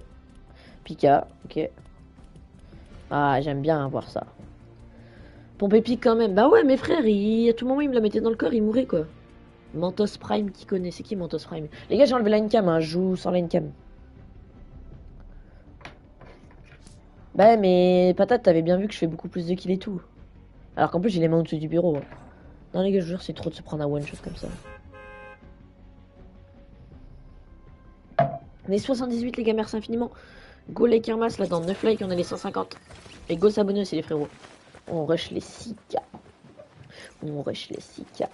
Pika, ok. Ah, j'aime bien voir ça. Pompe épique quand même. Bah ouais, mes frères, il... à tout moment, il me la mettait dans le corps, il mourait quoi. Mentos Prime, qui connaît C'est qui Mentos Prime? Les gars, j'ai enlevé line cam, hein. je joue sans line cam. Bah mais patate, t'avais bien vu que je fais beaucoup plus de kills et tout. Alors qu'en plus, j'ai les mains au-dessus du bureau. Hein. Non les gars, je jure, c'est trop de se prendre à one shot comme ça. On est 78 les gars, merci infiniment. Go like un mass là dans 9 likes, on a les 150. Et go s'abonner aussi les frérots. On rush les 6K. On rush les 6K.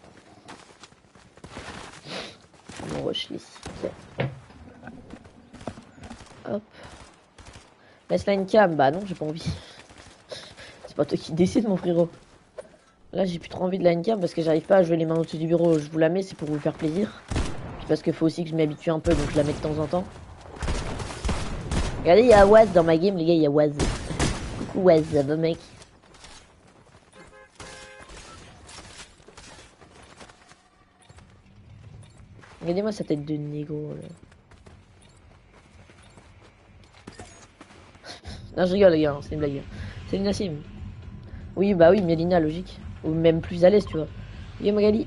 On rush les 6K. Hop. Laisse là une cam. Bah non, j'ai pas envie. C'est pas toi qui décide, mon frérot. Là, j'ai plus trop envie de la cam parce que j'arrive pas à jouer les mains au-dessus du bureau. Je vous la mets, c'est pour vous faire plaisir. Puis parce qu'il faut aussi que je m'habitue un peu, donc je la mets de temps en temps. Regardez, il y a Waz dans ma game, les gars, il y a Waz. Coucou Waz, ça mec? Regardez-moi sa tête de négro. Non, je rigole, les gars, c'est une blague. C'est une Nassim. Oui, bah oui, Mélina, logique. Ou même plus à l'aise, tu vois. Yo, Magali.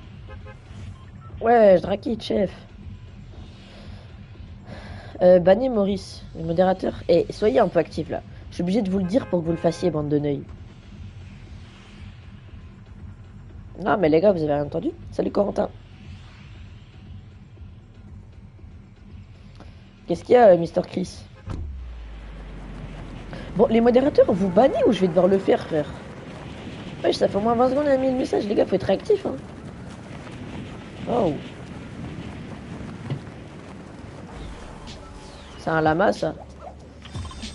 Ouais, je draquille, chef. Euh, bannez Maurice, le modérateur. Et eh, soyez un peu actif là. Je suis obligé de vous le dire pour que vous le fassiez, bande de neuils. Non, mais les gars, vous avez entendu? Salut Corentin. Qu'est-ce qu'il y a, euh, Mister Chris? Bon, les modérateurs, vous bannez ou je vais devoir le faire, frère? Ouais, ça fait au moins 20 secondes, a mis le message, les gars, faut être réactif, hein. Oh. C'est un lama, ça.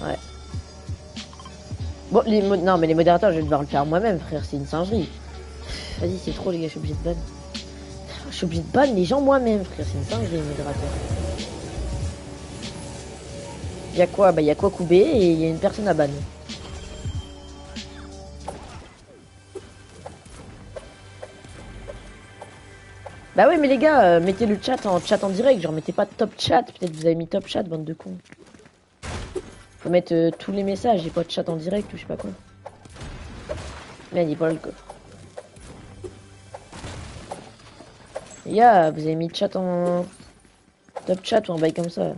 Ouais. Bon, les non, mais les modérateurs, je vais devoir le faire moi-même, frère, c'est une singerie. Vas-y, c'est trop, les gars, je suis obligé de ban. Je suis obligé de ban les gens moi-même, frère, c'est une singerie, les modérateurs. Il y a quoi? Bah, il y a quoi Koubé et il y a une personne à ban. Bah ouais mais les gars, euh, mettez le chat en chat en direct, genre mettez pas top chat, peut-être vous avez mis top chat, bande de cons. Faut mettre euh, tous les messages et pas de chat en direct ou je sais pas quoi. Merde, il est pas le coffre. Les gars, vous avez mis chat en... Top chat ou un bail comme ça.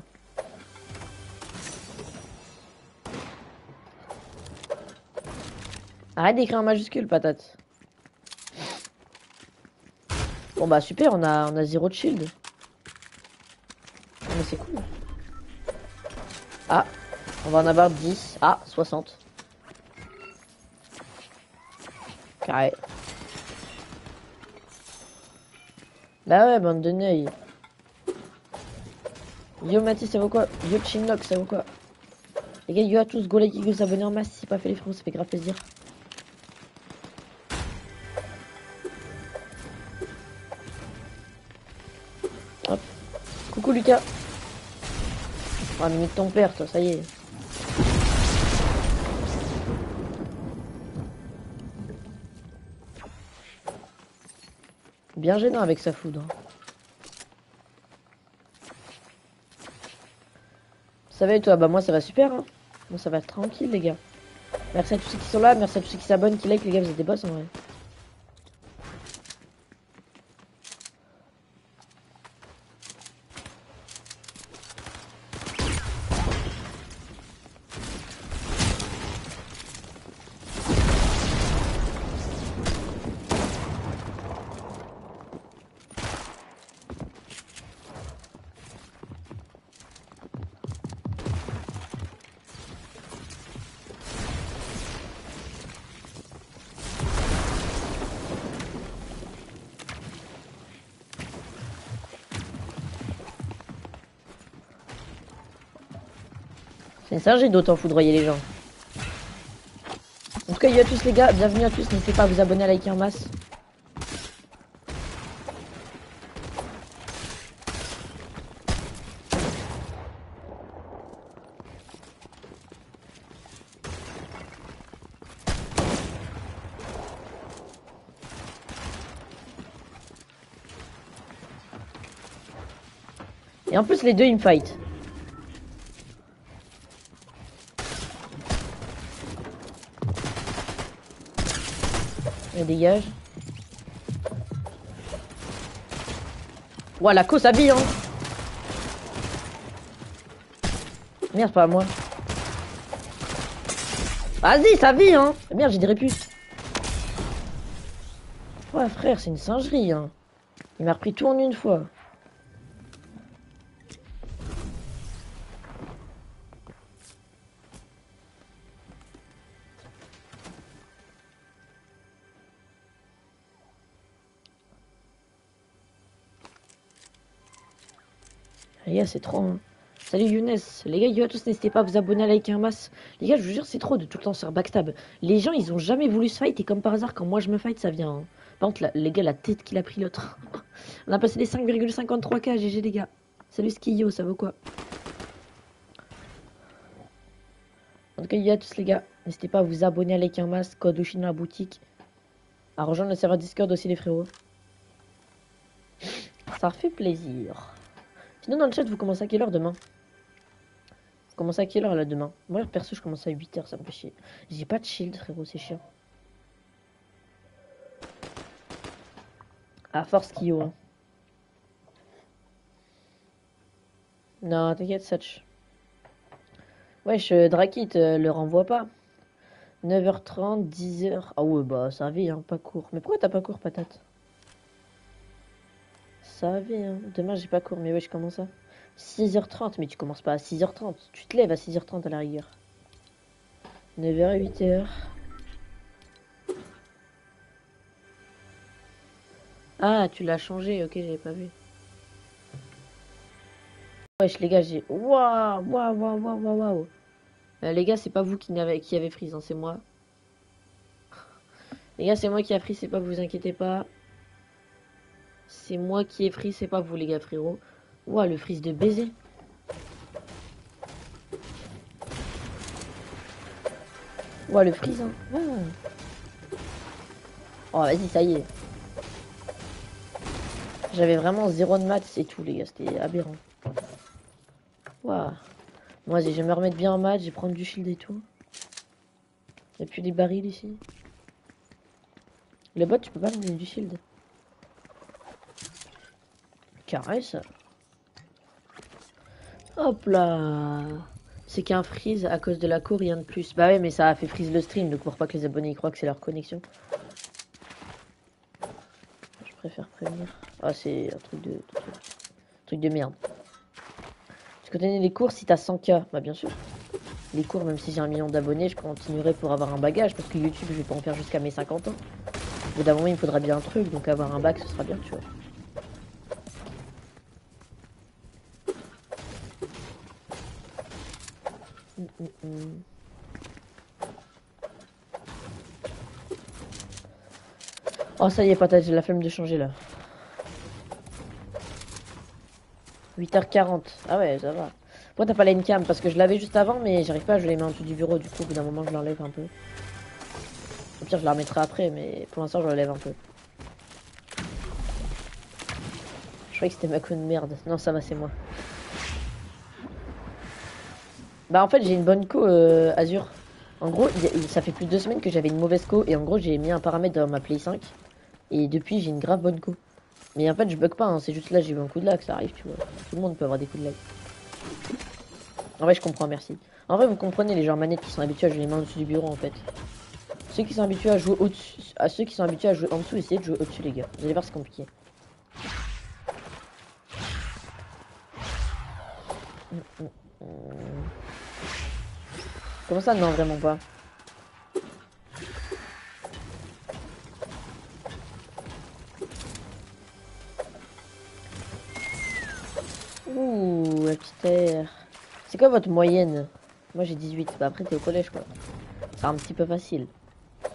Arrête d'écrire en majuscule, patate. Bon bah super, on a, on a zéro de shield. Mais c'est cool. Ah, on va en avoir 10. Ah, 60. Carré. Bah ouais, bande de neuil. Yo Mathis, ça vaut quoi? Yo Chinlock, ça vaut quoi? Les gars, yo à tous, go like, go s'abonner en masse si pas fait les frérots, ça fait grave plaisir. Lucas. Ah, mais ton père, toi, ça y est. Bien gênant avec sa foudre. Ça va et toi? Bah moi ça va super hein. Moi ça va tranquille les gars. Merci à tous ceux qui sont là, merci à tous ceux qui s'abonnent, qui like les gars, vous êtes des boss en vrai. C'est singerie d'autant foudroyer les gens. En tout cas, yo à tous les gars, bienvenue à tous, n'hésitez pas à vous abonner, à liker en masse. Et en plus, les deux, ils me fight. Dégage. Ouah, la ça vit, hein. Merde, pas à moi. Vas-y, ça vit, hein. Merde, j'ai des réputes. Ouais, frère, c'est une singerie, hein. Il m'a repris tout en une fois. C'est trop. Hein. Salut Younes. Les gars, yo à tous, n'hésitez pas à vous abonner, à liker un masse. Les gars, je vous jure, c'est trop de tout le temps faire backstab. Les gens, ils ont jamais voulu se fight et comme par hasard, quand moi je me fight, ça vient. hein. Par contre, les gars, la tête qu'il a pris l'autre. On a passé les 5,53k, GG les gars. Salut Skio, ça vaut quoi? En tout cas, yo à tous les gars, n'hésitez pas à vous abonner, à liker un masse, code Oshin dans la boutique. À rejoindre le serveur Discord aussi les frérots. Ça fait plaisir. Sinon, dans le chat, vous commencez à quelle heure demain? Vous commencez à quelle heure là demain? Moi, perso, je commence à 8h, ça me fait chier. J'ai pas de shield, frérot, c'est chiant. À force Kyo. hein. Non, t'inquiète, Satch. Wesh, euh, Drakit, euh, le renvoie pas. 9h30, 10h. Ah ouais, bah, ça vit, hein, pas court. Mais pourquoi t'as pas court, patate? Ça va, hein. Demain, j'ai pas cours, mais ouais, je commence à 6h30, mais tu commences pas à 6h30. Tu te lèves à 6h30 à la rigueur. 9h à 8h. Ah, tu l'as changé, ok, j'avais pas vu. Wesh, les gars, j'ai. Waouh, waouh, waouh, waouh, waouh, waouh. Euh, les gars, c'est pas vous qui, n'avez- qui avez freeze, hein, c'est moi. Les gars, c'est moi qui a pris, c'est pas vous inquiétez pas. C'est moi qui ai pris, c'est pas vous les gars frérot. Ouah le freeze de baiser. Ouah le freeze hein. Ah. Oh vas-y ça y est. J'avais vraiment zéro de maths et tout, les gars. C'était aberrant. Waouh. Moi, je vais me remettre bien en maths. Je vais prendre du shield et tout. Y'a plus des barils ici. Le bot, tu peux pas me donner du shield. Ça. Hop là. C'est qu'un freeze à cause de la cour, rien de plus. Bah ouais, mais ça a fait freeze le stream, donc pour pas que les abonnés y croient que c'est leur connexion. Je préfère prévenir. Ah, c'est un truc de, de- truc de merde. Tu continues les cours si t'as 100k Bah bien sûr. Les cours, même si j'ai un million d'abonnés, je continuerai pour avoir un bagage, parce que YouTube, je vais pas en faire jusqu'à mes 50 ans. Au bout d'un moment, il me faudra bien un truc, donc avoir un bac, ce sera bien, tu vois. Mm, mm, mm. Oh ça y est patate, j'ai la flemme de changer là. 8h40. Ah ouais, ça va. Pourquoi t'as pas la cam? Parce que je l'avais juste avant, mais j'arrive pas, je l'ai mis en dessous du bureau. Du coup, au bout d'un moment, je l'enlève un peu. Au pire, je la remettrai après, mais pour l'instant, je l'enlève un peu. Je croyais que c'était ma de merde. Non, ça va, c'est moi. Bah, en fait, j'ai une bonne co euh, Azure. En gros, ça fait plus de deux semaines que j'avais une mauvaise co, et en gros, j'ai mis un paramètre dans ma Play 5. Et depuis, j'ai une grave bonne co. Mais en fait, je bug pas, hein, c'est juste là, j'ai eu un coup de lag, ça arrive, tu vois. Tout le monde peut avoir des coups de lag. En vrai, je comprends, merci. En vrai, vous comprenez les gens manettes qui sont habitués à jouer les mains au-dessus du bureau, en fait. Ceux qui sont habitués à jouer au-dessus, à ceux qui sont habitués à jouer en dessous, essayez de jouer au-dessus, les gars. Vous allez voir, c'est compliqué. Hum, hum, hum. Comment ça, non, vraiment pas. Ouh, la petite air. C'est quoi votre moyenne Moi j'ai 18. Bah après t'es au collège quoi. C'est un petit peu facile. Moi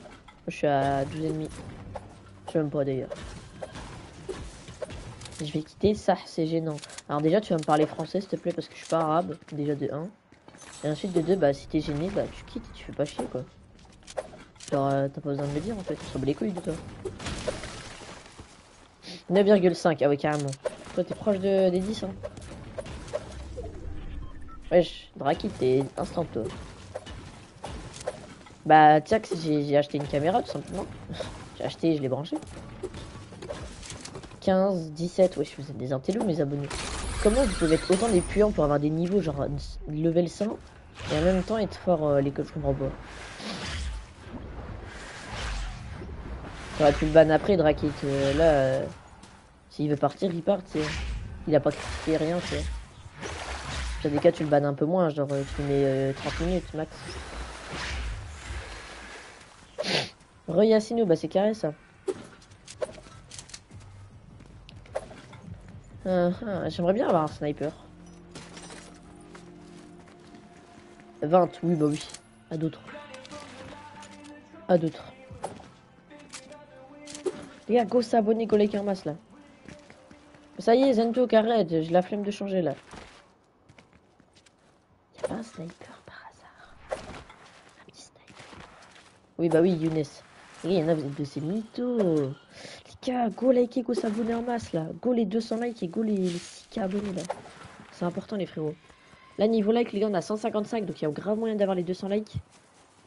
je suis à 12,5. Je sais même pas d'ailleurs. Je vais quitter ça, c'est gênant. Alors déjà tu vas me parler français s'il te plaît parce que je suis pas arabe. Déjà de 1. Et ensuite de 2, bah si t'es gêné, bah tu quittes et tu fais pas chier quoi. Genre euh, t'as pas besoin de me dire en fait, tu te les couilles de toi. 9,5, ah ouais carrément. Toi t'es proche de, des 10 hein. Wesh, Draki, t'es instant toi. Bah, tiens, j'ai acheté une caméra tout simplement. j'ai acheté, je l'ai branché. 15, 17, wesh, vous êtes des intellos, mes abonnés. Comment vous pouvez être autant des puants pour avoir des niveaux genre level 100 et en même temps être fort euh, les coachs, je comprends pas. J'aurais pu le ban après, Drakit. euh, là, euh, s'il veut partir, il part. Il a pas critiqué rien, tu sais. Dans des cas, tu le bannes un peu moins, genre euh, tu mets euh, 30 minutes max. Re bah c'est carré ça. Ah, ah, J'aimerais bien avoir un sniper. 20, oui, bah oui. À d'autres. À d'autres. Les gars, go s'abonner, go un masse là. Ça y est, Zento, arrête, j'ai la flemme de changer là. Y'a pas un sniper par hasard Un petit sniper. Oui, bah oui, Younes. Les gars, y'en a, de ces mythos. Les gars, go liker, go s'abonner en masse là. Go les 200 likes et go les, les 6k abonnés là. C'est important les frérots. Là, niveau like, les gars, on a 155, donc il y a grave moyen d'avoir les 200 likes.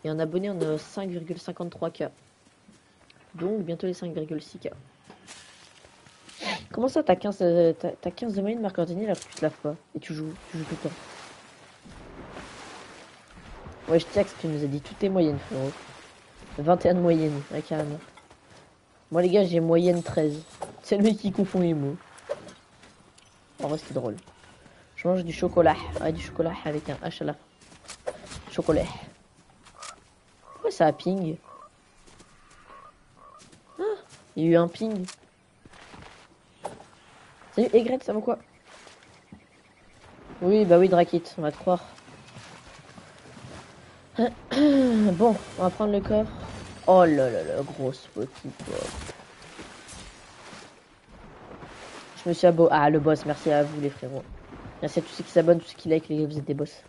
Et en abonnés, on a 5,53k. Donc bientôt les 5,6k. Comment ça, t'as 15, euh, t'as t'as 15 de moyenne, Marc Ordini, alors que tu te laves pas Et tu joues, tu joues tout le temps? Ouais, je tiens que tu nous as dit toutes tes moyennes, frérot. 21 de moyenne, ouais, carrément. Moi, les gars, j'ai moyenne 13. C'est le mec qui confond les mots. En vrai, c'était drôle. Je mange du chocolat. Ouais, du chocolat avec un H à. Chocolat. Pourquoi ça a ping? Ah, il y a eu un ping. Salut, Egret, ça va quoi? Oui, bah oui, Drakit, on va te croire. bon, on va prendre le coffre. Oh là là là, grosse petite. Je me suis abonné. Ah, le boss, merci à vous, les frérots. Merci à tous ceux qui s'abonnent, tous ceux qui like, les vous êtes des boss.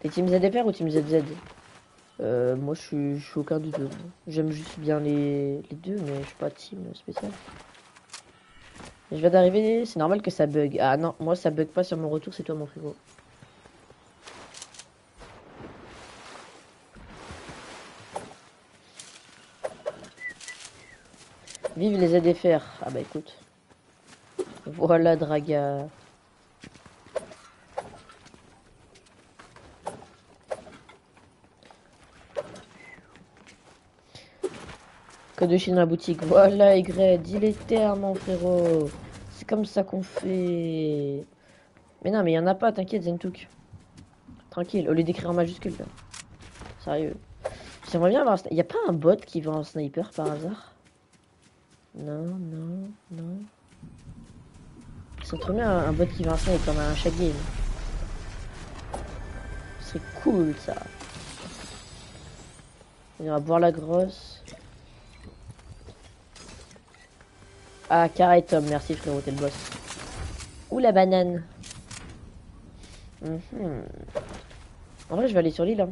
T'es team ZFR ou team ZZ Euh, moi, je suis, je suis aucun des deux. J'aime juste bien les, les deux, mais je suis pas team spécial. Je viens d'arriver, c'est normal que ça bug. Ah non, moi ça bug pas sur mon retour, c'est toi mon frigo. Vive les ZFR. Ah bah écoute. Voilà Draga. Code de Chine dans la boutique. Voilà, Y, dis mon frérot. C'est comme ça qu'on fait. Mais non, mais il y en a pas, t'inquiète, Zentuk. Tranquille, au lieu d'écrire en majuscule. Sérieux. J'aimerais bien avoir. Il y a pas un bot qui va en sniper par hasard? Non, non, non. C'est trop bien un bot qui sniper comme un chaque game. C'est cool ça. On va boire la grosse. Ah, carré Tom, merci frérot, t'es le boss. Ou la banane. Mhm. En vrai, je vais aller sur l'île. Hein.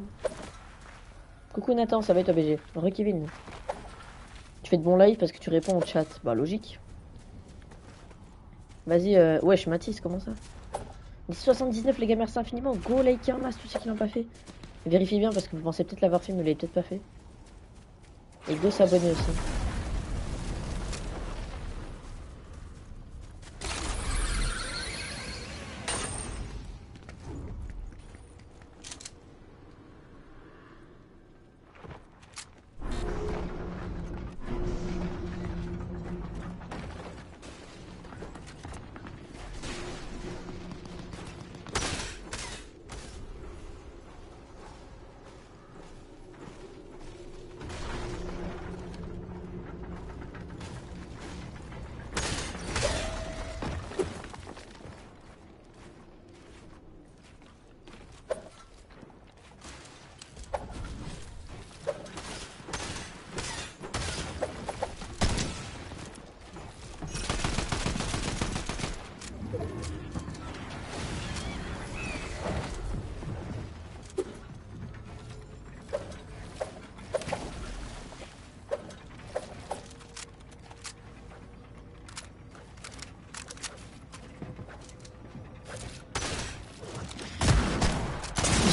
Coucou Nathan, ça va être BG Re Kevin. Tu fais de bons live parce que tu réponds au chat. Bah, logique. Vas-y, euh... wesh, Mathis, comment ça? 79 les gars, merci infiniment. Go like un masse, tous ceux qui l'ont pas fait. Vérifiez bien parce que vous pensez peut-être l'avoir fait, mais vous l'avez peut-être pas fait. Et go s'abonner aussi.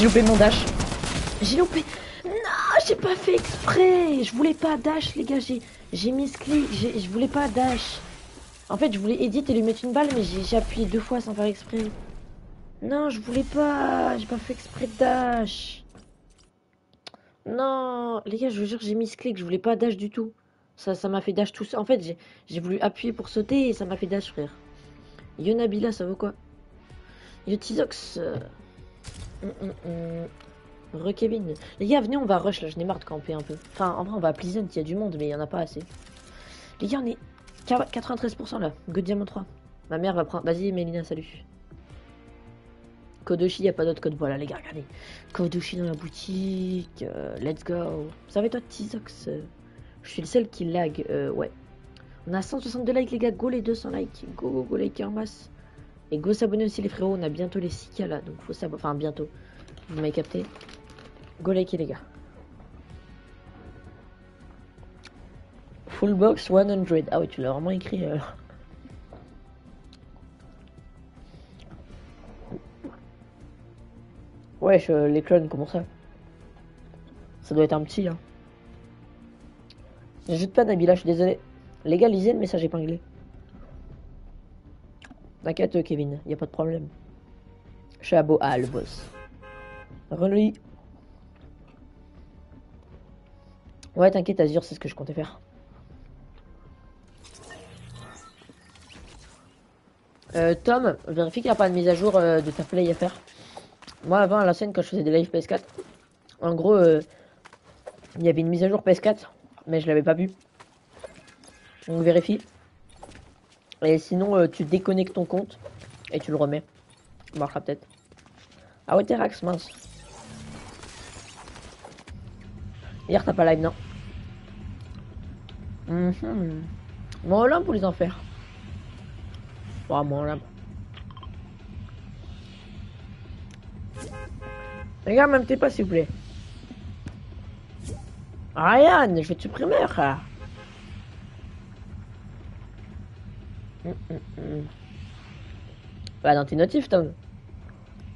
J'ai loupé mon dash. J'ai loupé. Non, j'ai pas fait exprès. Je voulais pas dash, les gars. J'ai, mis ce clic. Je voulais pas dash. En fait, je voulais edit et lui mettre une balle, mais j'ai appuyé deux fois sans faire exprès. Non, je voulais pas. J'ai pas fait exprès de dash. Non, les gars, je vous jure, j'ai mis ce clic. Je voulais pas dash du tout. Ça, ça m'a fait dash tout seul. En fait, j'ai voulu appuyer pour sauter et ça m'a fait dash, frère. Yonabila, ça vaut quoi? Yo Tizox. Euh, Mm, mm, mm. Re Kevin. Les gars, venez, on va rush là. Je n'ai marre de camper un peu. Enfin, en vrai, on va à Pleasant. Il y a du monde, mais il y en a pas assez. Les gars, on est 93% là. Go Diamond 3. Ma mère va prendre. Vas-y, Mélina, salut. Kodoshi, il a pas d'autre code. Voilà, les gars, regardez. Kodoshi dans la boutique. Euh, let's go. Ça va, toi, Tizox Je suis le seul qui lag. Euh, ouais. On a 162 likes, les gars. Go les 200 likes. Go, go, go, like en masse. Go s'abonner aussi les frérots, on a bientôt les 6K là, donc faut s'abonner, enfin bientôt, vous m'avez capté. Go liker les gars. Full box 100, ah oui tu l'as vraiment écrit euh. Wesh, les clones, comment ça? Ça doit être un petit, hein. J'ajoute pas Nabila, je suis désolé. Les gars, lisez le message épinglé. T'inquiète, Kevin, y a pas de problème. Beau. Ah, le boss. Relis. Ouais, t'inquiète, Azure, c'est ce que je comptais faire. Euh, Tom, vérifie qu'il n'y a pas de mise à jour euh, de ta play à faire. Moi, avant, à la scène, quand je faisais des lives PS4, en gros, euh, il y avait une mise à jour PS4, mais je l'avais pas vu. Donc, vérifie. Et sinon, euh, tu déconnectes ton compte et tu le remets. Ça marchera peut-être. Ah ouais, Terax, mince. Hier, t'as pas live, non mm Mon Olympe ou les enfers Oh, mon Olympe. Les gars, même t'es pas, s'il vous plaît. Ryan, je vais te supprimer. Hum, hum, hum. Bah, dans tes notifs, Tom.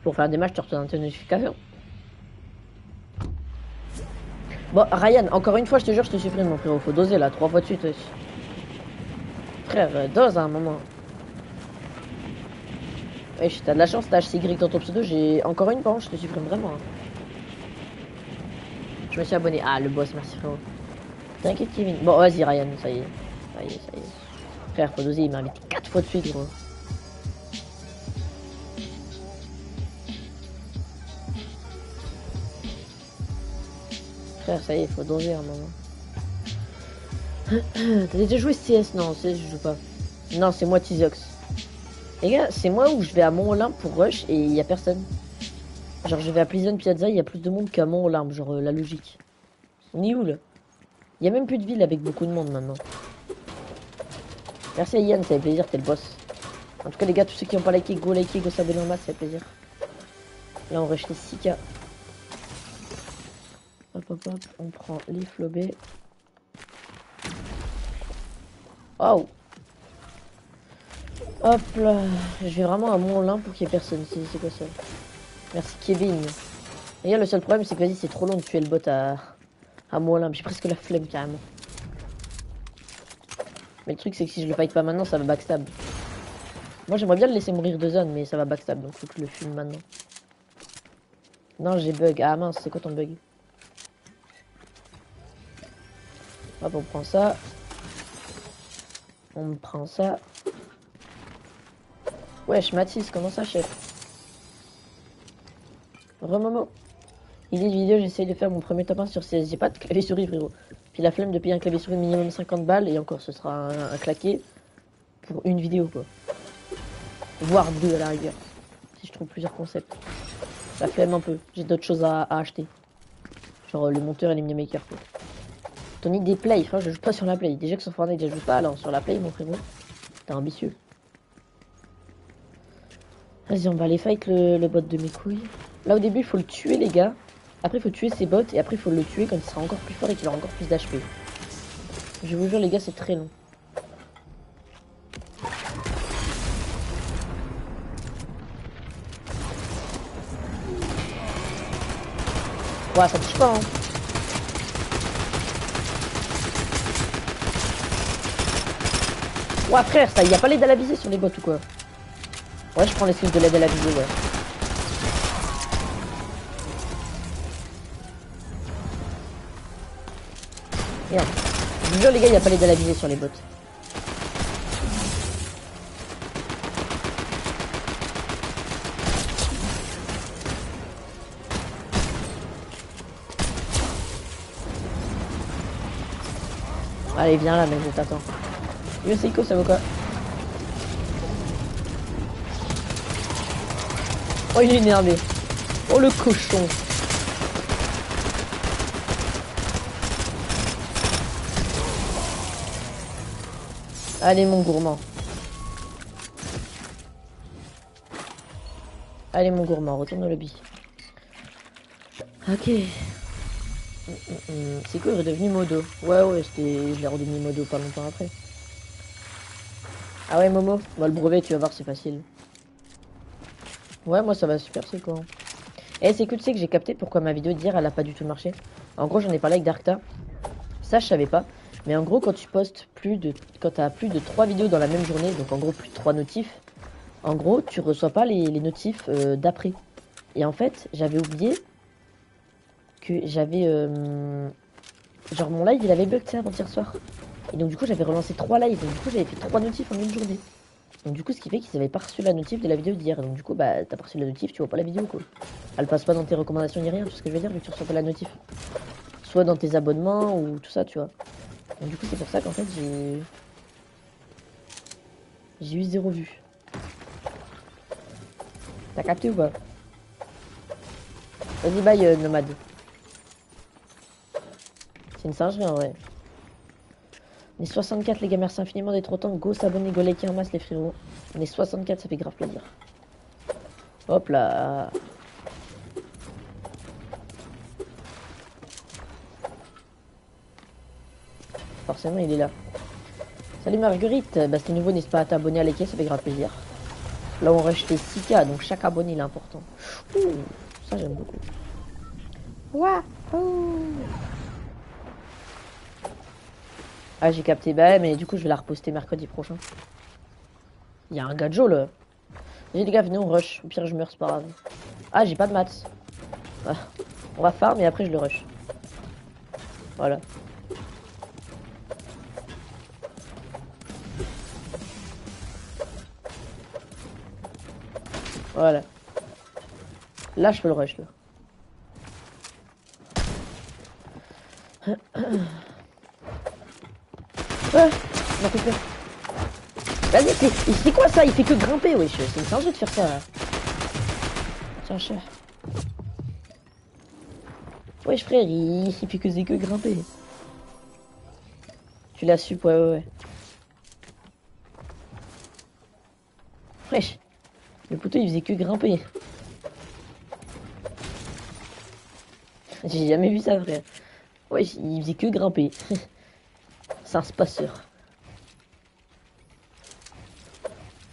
Pour faire des matchs, tu retournes dans tes notifications. Bon, Ryan, encore une fois, je te jure, je te supprime, mon frérot. Faut doser là, trois fois de suite. wesh. Frère, euh, dose à un moment. Wesh, t'as de la chance, t'as HCY dans ton pseudo. J'ai encore une par je te supprime vraiment. hein. Je me suis abonné. Ah, le boss, merci frérot. T'inquiète, Kevin. Bon, vas-y, Ryan, ça y est. Ça y est, ça y est. Frère, faut doser, il m'a invité 4 fois de suite, gros. Frère, ça y est, faut doser un moment. T'as déjà joué CS Non, CS, je joue pas. Non, c'est moi, Tizox. Les gars, c'est moi où je vais à Mont-Olympe pour rush et il y a personne. Genre, je vais à Prison Piazza, il y a plus de monde qu'à Mont-Olympe, genre euh, la logique. On est où là? Il y a même plus de ville avec beaucoup de monde maintenant. Merci à Yann, ça fait plaisir, t'es le boss. En tout cas, les gars, tous ceux qui n'ont pas liké, go liker, go s'abonner en masse, ça fait plaisir. Là, on rush les 6K. Hop, hop, hop, on prend les flobés. Oh Hop là, je vais vraiment à Mont-Olympe pour qu'il y ait personne. C'est quoi ça? Merci Kevin. Et le seul problème, c'est que vas-y, c'est trop long de tuer le bot à, à Mont-Olympe. J'ai presque la flemme carrément. Mais le truc, c'est que si je le fight pas maintenant, ça va backstab. Moi, j'aimerais bien le laisser mourir de zone, mais ça va backstab, donc faut que le filme maintenant. Non, j'ai bug. Ah mince, c'est quoi ton bug? Hop, on prend ça. On prend ça. Wesh, Mathis, comment ça, chef? Remomo. Idée de vidéo, j'essaye de faire mon premier top 1 sur CS. J'ai pas de souris, frérot. La flemme de payer un clavier souris minimum 50 balles, et encore, ce sera un, un claqué pour une vidéo, quoi. Voire deux à la rigueur. Si je trouve plusieurs concepts. La flemme un peu. J'ai d'autres choses à, acheter. Genre euh, le monteur et les minimakers, quoi. Ton idée play, je joue pas sur la play. Déjà que sur Fortnite, je joue pas, alors sur la play, mon frérot. T'es ambitieux. Vas-y, on va aller fight le bot de mes couilles. Là, au début, il faut le tuer, les gars. Après, il faut tuer ses bots. Et après, il faut le tuer quand il sera encore plus fort et qu'il aura encore plus d'HP. Je vous jure, les gars, c'est très long. Ouais, ça touche pas, hein. Ouais, frère, ça y a pas l'aide à la visée sur les bots ou quoi? Ouais, je prends les skills de l'aide à la visée, ouais. Merde. Je vous jure, les gars, il a pas la visée sur les bots. Allez, viens là, mec, je t'attends. Yo, Seiko, ça vaut quoi Oh, il est énervé. Oh, le cochon. Allez, mon gourmand. Allez, mon gourmand, retourne au lobby. Ok. Hum, hum, hum. C'est quoi, redevenu modo? Ouais, ouais, c'était... je l'ai redevenu modo pas longtemps après. Ah ouais, Momo On va le brevet, tu vas voir, c'est facile. Ouais, moi ça va super, c'est quoi? Eh, c'est cool, tu sais que j'ai capté pourquoi ma vidéo d'hier elle a pas du tout marché. En gros, j'en ai parlé avec Darkta. Ça, je savais pas. Mais en gros, quand tu postes plus de. Quand t'as plus de 3 vidéos dans la même journée, donc en gros plus de 3 notifs, en gros, tu reçois pas les, les notifs euh, d'après. Et en fait, j'avais oublié que j'avais. euh, Genre mon live il avait bug, tu sais, avant-hier soir. Et donc du coup, j'avais relancé 3 lives. Donc du coup, j'avais fait 3 notifs en une journée. Donc du coup, ce qui fait qu'ils avaient pas reçu la notif de la vidéo d'hier. Donc du coup, bah t'as pas reçu la notif, tu vois pas la vidéo quoi. Elle passe pas dans tes recommandations ni rien, tout ce que je veux dire, que tu reçois pas la notif. Soit dans tes abonnements ou tout ça, tu vois. Du coup, c'est pour ça qu'en fait, j'ai. J'ai eu zéro vue. T'as capté ou pas? Vas-y, bye, euh, nomade. C'est une singerie en vrai. On est 64 les gars, merci infiniment d'être autant. Go s'abonner, go liker en masse les frérots. On est 64, ça fait grave plaisir. Hop là. Forcément il est là. Salut Marguerite, bah c'est nouveau, n'hésite pas? À t'abonner à l'équipe, ça fait grave plaisir. Là on les 6K, donc chaque abonné il est important. Ça j'aime beaucoup. Ouah, Ah j'ai capté, bah mais du coup je vais la reposter mercredi prochain. Il y a un gadjo là. Vas-y les gars, venez on rush, au pire je meurs, c'est pas grave. Ah j'ai pas de maths. Ah, on va farm et après je le rush. Voilà. Voilà. Là, je peux le rush, là. M'a fait Vas-y, c'est quoi ça? Il fait que grimper, wesh. C'est singe de faire ça. Tiens, cher. Wesh, frère, il, fait que, que grimper. Tu l'as su, ouais, ouais, ouais. Wesh. Le poteau il faisait que grimper. J'ai jamais vu ça frère. Ouais, il faisait que grimper. C'est un spaceur.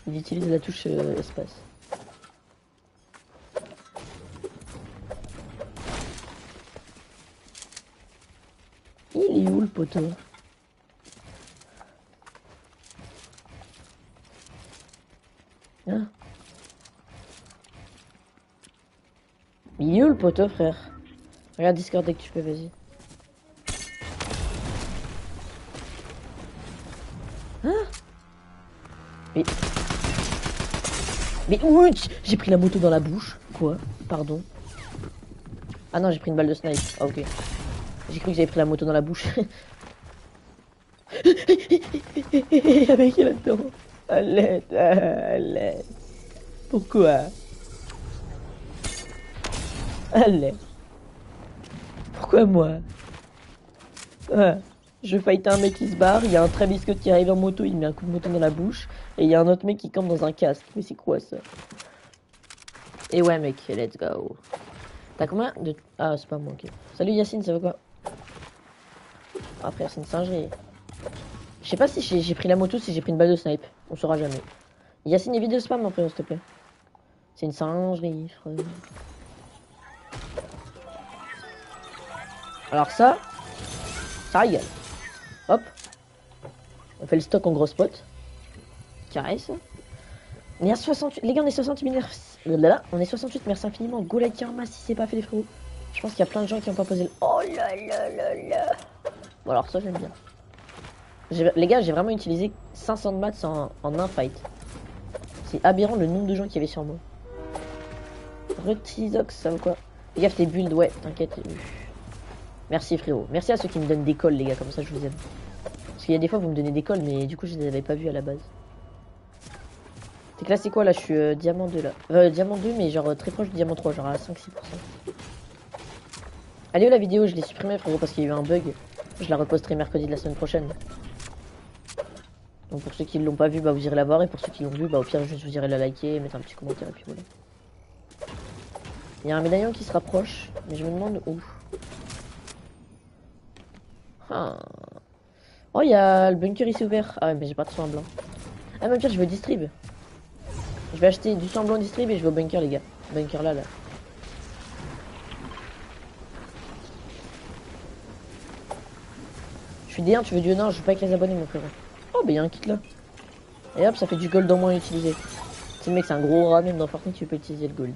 Il utilise la touche euh, espace. Il est où le poteau? Hein? Il le poteau, frère Regarde Discord dès que tu peux, vas-y. Hein Mais... Mais où J'ai pris la moto dans la bouche? Quoi? Pardon. Ah non, j'ai pris une balle de snipe. Ah ok. J'ai cru que j'avais pris la moto dans la bouche. Est là-dedans. Allez, allez. Pourquoi? Allez. Pourquoi moi Je fight un mec qui se barre, il y a un Travis qui arrive en moto, il met un coup de moto dans la bouche, et il y a un autre mec qui campe dans un casque. Mais c'est quoi ça Et ouais mec, let's go. T'as combien de... Ah c'est pas moi, ok. Salut Yacine, ça va quoi Ah frère, c'est une singerie. Je sais pas si j'ai pris la moto, si j'ai pris une balle de snipe. On saura jamais. Yacine, évite de spam mon frère, s'il te plaît. C'est une singerie. Alors ça, ça régale. Hop. On fait le stock en gros spot. Ça. On est à 68. Les gars, on est 68 merci. Là, on est 68, merci infiniment. Go like karma si c'est pas fait les frérots. Je pense qu'il y a plein de gens qui ont pas posé le. Oh là là là là. Bon, alors ça, j'aime bien. Les gars, j'ai vraiment utilisé 500 de maths en, un fight. C'est aberrant le nombre de gens qui avaient sur moi. Retizox, ça vaut quoi? Fais gaffe tes builds, ouais, t'inquiète. Merci frérot. Merci à ceux qui me donnent des cols, les gars, comme ça je vous aime. Parce qu'il y a des fois vous me donnez des cols, mais du coup je les avais pas vus à la base. T'es classé quoi là? Je suis euh, diamant 2 là. Euh, diamant 2, mais genre très proche du diamant 3, genre à 5-6%. Allez où la vidéo Je l'ai supprimée frérot parce qu'il y a eu un bug. Je la reposterai mercredi de la semaine prochaine. Donc pour ceux qui l'ont pas vu, bah vous irez la voir. Et pour ceux qui l'ont vu, bah au pire juste vous irez la liker, mettre un petit commentaire et puis voilà. Il y a un médaillon qui se rapproche, mais je me demande où. Ah. Oh, il y a le bunker ici ouvert. Ah mais j'ai pas de soin blanc. Ah, mais je veux distrib. Je vais acheter du sang blanc distrib et je vais au bunker, les gars. Bunker là, là. Je suis D1, tu veux du non, je veux pas avec les abonnés, mon frère. Oh, bah, il y a un kit là. Et hop, ça fait du gold en moins utilisé. Le mec, c'est un gros rat, même dans Fortnite, tu peux utiliser le gold.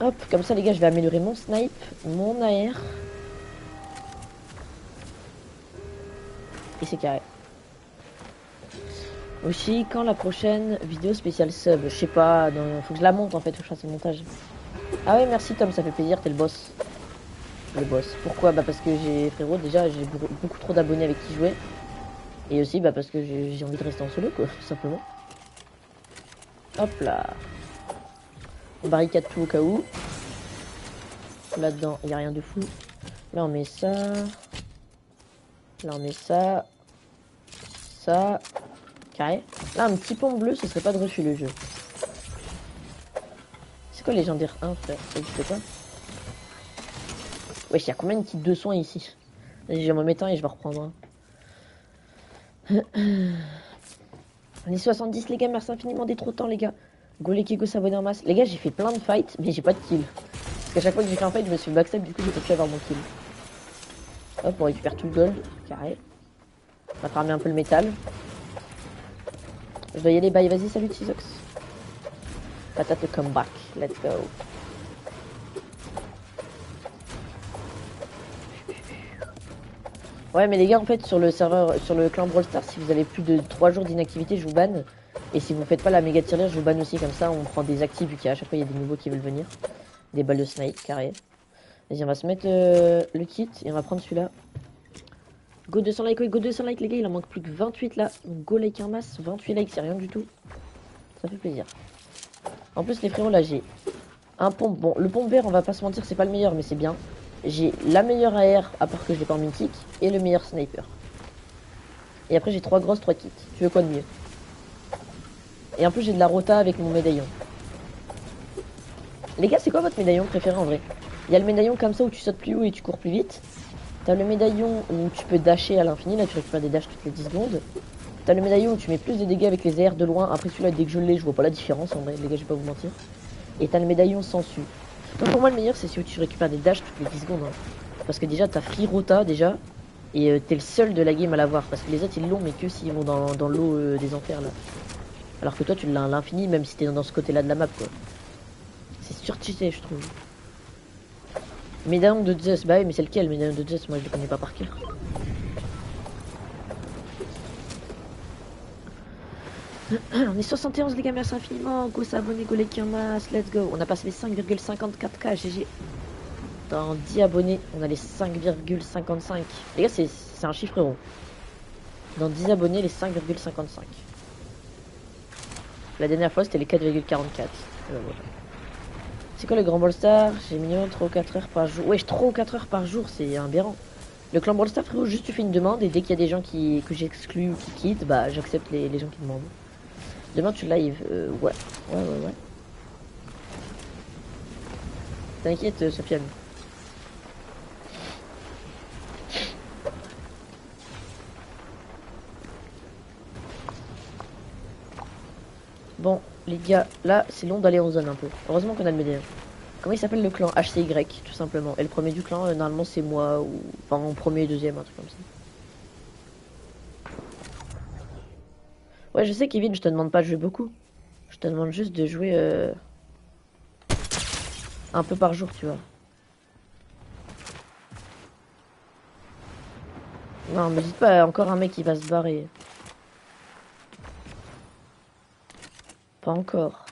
Hop, comme ça, les gars, je vais améliorer mon snipe, mon AR. Et c'est carré. Aussi, quand la prochaine vidéo spéciale sub Je sais pas, faut que je la monte en fait, faut que je fasse le montage. Ah ouais, merci Tom, ça fait plaisir, t'es le boss. Le boss. Pourquoi? Bah parce que j'ai, frérot, déjà j'ai beaucoup trop d'abonnés avec qui jouer. Et aussi, bah parce que j'ai envie de rester en solo, quoi, tout simplement. Hop là. On barricade tout au cas où. Là-dedans, il n'y a rien de fou. Là, on met ça. Là, on met ça. Ça. Carré. Là, un petit pont bleu, ce serait pas de refus le jeu. C'est quoi légendaire 1, frère? Ça existe pas? Il y a combien de kits de soins ici? J'ai mon métain et je vais reprendre. hein. On est 70 les gars, merci infiniment d'être autant les gars. Go les Kiko s'abonner en masse. Les gars, j'ai fait plein de fights, mais j'ai pas de kill. Parce qu'à chaque fois que j'ai fait un fight, je me suis backstab, du coup j'ai pas pu avoir mon kill. Hop, on récupère tout le gold, carré. On va farmer un peu le métal. Je dois y aller, bye, vas-y, salut Tizox. Patate le comeback, let's go. Ouais, mais les gars, en fait, sur le serveur, sur le clan Brawl Stars, si vous avez plus de 3 jours d'inactivité, je vous banne. Et si vous faites pas la méga tirelire, je vous banne aussi, comme ça, on prend des actifs, vu qu'à chaque fois, il y a des nouveaux qui veulent venir. Des balles de snipe, carré. Vas-y, on va se mettre euh, le kit et on va prendre celui-là. Go 200 likes, oui, go 200 likes, les gars, il en manque plus que 28 là. Go like un masse, 28 likes, c'est rien du tout. Ça fait plaisir. En plus, les frérots, là, j'ai un pompe. Bon, le pompe vert, on va pas se mentir, c'est pas le meilleur, mais c'est bien. J'ai la meilleure AR, à part que je l'ai pas en mythique, et le meilleur sniper. Et après, j'ai trois grosses, trois kits. Tu veux quoi de mieux? Et en plus, j'ai de la rota avec mon médaillon. Les gars, c'est quoi votre médaillon préféré en vrai? Il y a le médaillon comme ça où tu sautes plus haut et tu cours plus vite. T'as le médaillon où tu peux dasher à l'infini, là tu récupères des dashs toutes les 10 secondes. T'as le médaillon où tu mets plus de dégâts avec les airs de loin. Après celui-là, dès que je l'ai, je vois pas la différence en vrai, les gars, je vais pas vous mentir. Et t'as le médaillon sans su. Donc pour moi, le meilleur, c'est celui où tu récupères des dashs toutes les 10 secondes. hein. Parce que déjà, t'as Free Rota déjà. Et euh, t'es le seul de la game à l'avoir. Parce que les autres, ils l'ont, mais que s'ils vont dans, l'eau euh, des enfers là. Alors que toi, tu l'as à l'infini, même si t'es dans ce côté-là de la map quoi. C'est surcheaté, je trouve. Médaillon de Zeus, bah oui, mais c'est lequel Médaillon de Zeus Moi je le connais pas par cœur. On est 71 les gars, merci infiniment. Go s'abonner, go les masse, let's go. On a passé les 5,54k GG. Dans 10 abonnés, on a les 5,55. Les gars, c'est c'est un chiffre rond. Dans 10 abonnés, les 5,55. La dernière fois, c'était les 4,44. Et ben. C'est quoi le grand Brawl Star? J'ai mis 3 ou 4 heures par jour. Wesh, 3 ou 4 heures par jour, c'est aberrant. Le clan Brawl Star, frérot, juste tu fais une demande et dès qu'il y a des gens qui, que j'exclus ou qui quittent, bah j'accepte les, les gens qui demandent. Demain tu live euh, Ouais, ouais, ouais, ouais. T'inquiète, euh, Sofiane. Bon, les gars, là, c'est long d'aller en zone un peu. Heureusement qu'on a le médaillon. Comment il s'appelle le clan HCY, tout simplement? Et le premier du clan, euh, normalement, c'est moi, ou... Enfin, en premier et deuxième, un truc comme ça. Ouais, je sais, Kevin, je te demande pas de jouer beaucoup. Je te demande juste de jouer... euh, Un peu par jour, tu vois. Non, me dites pas, encore un mec qui va se barrer. Encore.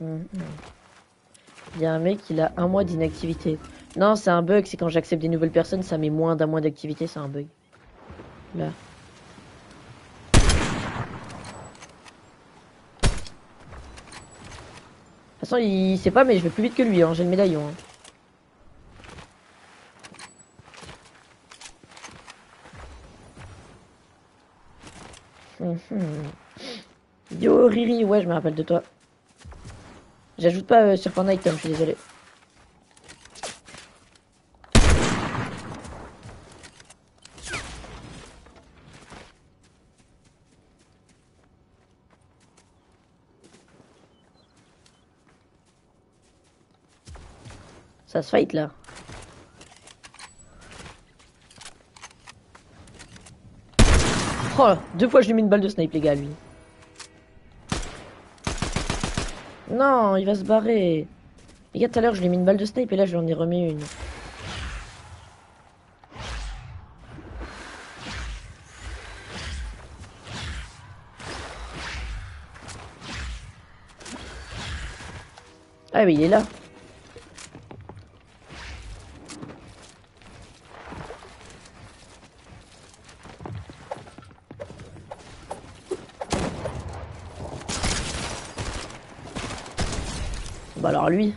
Mhm. Il y a un mec, il a un mois d'inactivité. Non, c'est un bug, c'est quand j'accepte des nouvelles personnes, ça met moins d'un mois d'activité, c'est un bug. Là. De toute façon, il sait pas, mais je vais plus vite que lui, hein. j'ai le médaillon. hein. Yo Riri, ouais, je me rappelle de toi. J'ajoute pas euh, sur Fortnite, Tom, je suis désolé. Ça se fight là. Oh, deux fois je lui mis une balle de snipe les gars lui. Non, il va se barrer. Les gars, tout à l'heure je lui ai mis une balle de snipe et là je lui en ai remis une. Ah mais il est là. Lui,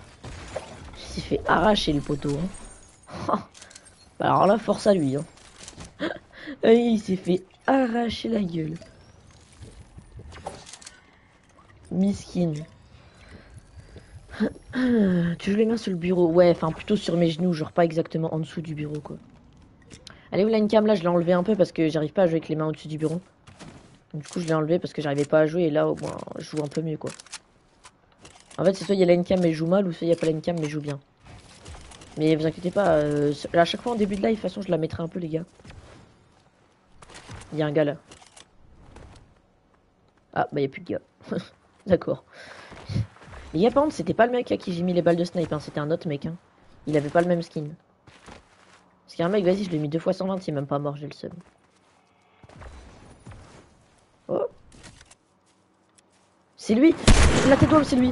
il s'est fait arracher le poteau. hein. bah alors là, force à lui. Hein. Il s'est fait arracher la gueule. Miskin. tu joues les mains sur le bureau Ouais, enfin plutôt sur mes genoux, genre pas exactement en dessous du bureau quoi. Allez où la cam là, je l'ai enlevé un peu parce que j'arrive pas à jouer avec les mains au-dessus du bureau. du coup, je l'ai enlevé parce que j'arrivais pas à jouer et là au moins je joue un peu mieux quoi. En fait, c'est soit il y a la cam mais je joue mal ou soit il y a pas la cam mais je joue bien. Mais vous inquiétez pas, euh, à chaque fois en début de live, de toute façon, je la mettrai un peu les gars. Il y a un gars là. Ah, bah il a plus de gars. D'accord. Les gars, par contre, c'était pas le mec à qui j'ai mis les balles de snipe, hein. c'était un autre mec. Hein. Il avait pas le même skin. Parce qu'il y a un mec, vas-y, je l'ai mis deux fois 120, il est même pas mort, j'ai le seum. Oh C'est lui La tête d'homme, c'est lui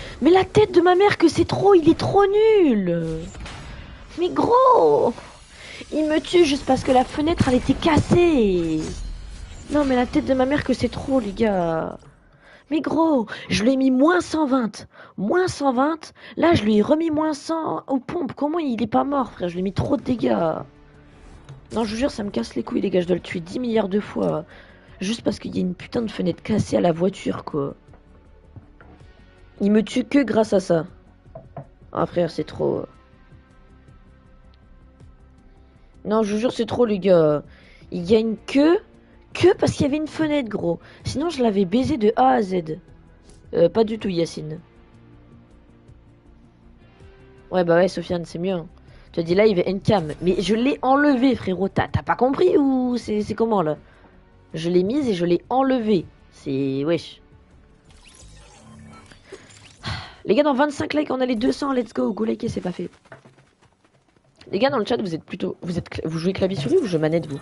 Mais la tête de ma mère que c'est trop, il est trop nul Mais gros Il me tue juste parce que la fenêtre elle était cassée Non mais la tête de ma mère que c'est trop les gars mais gros, je lui ai mis moins 120. Moins 120. Là, je lui ai remis moins 100 aux pompes. Comment il est pas mort, frère? Je lui ai mis trop de dégâts. Non, je vous jure, ça me casse les couilles, les gars. Je dois le tuer 10 milliards de fois. Juste parce qu'il y a une putain de fenêtre cassée à la voiture, quoi. Il me tue que grâce à ça. Ah frère, c'est trop... Non, je vous jure, c'est trop, les gars. Il gagne que... Que parce qu'il y avait une fenêtre, gros. Sinon, je l'avais baisé de A à Z. Euh, pas du tout, Yacine. Ouais, bah ouais, Sofiane, c'est mieux. Hein. Tu as dit live Encam. Mais je l'ai enlevé, frérot. T'as pas compris ou c'est comment, là? Je l'ai mise et je l'ai enlevée. C'est... Wesh. Les gars, dans 25 likes, on a les 200. Let's go. Go liker, c'est pas fait. Les gars, dans le chat, vous êtes plutôt... Vous êtes vous jouez clavier souris ou je manette, vous?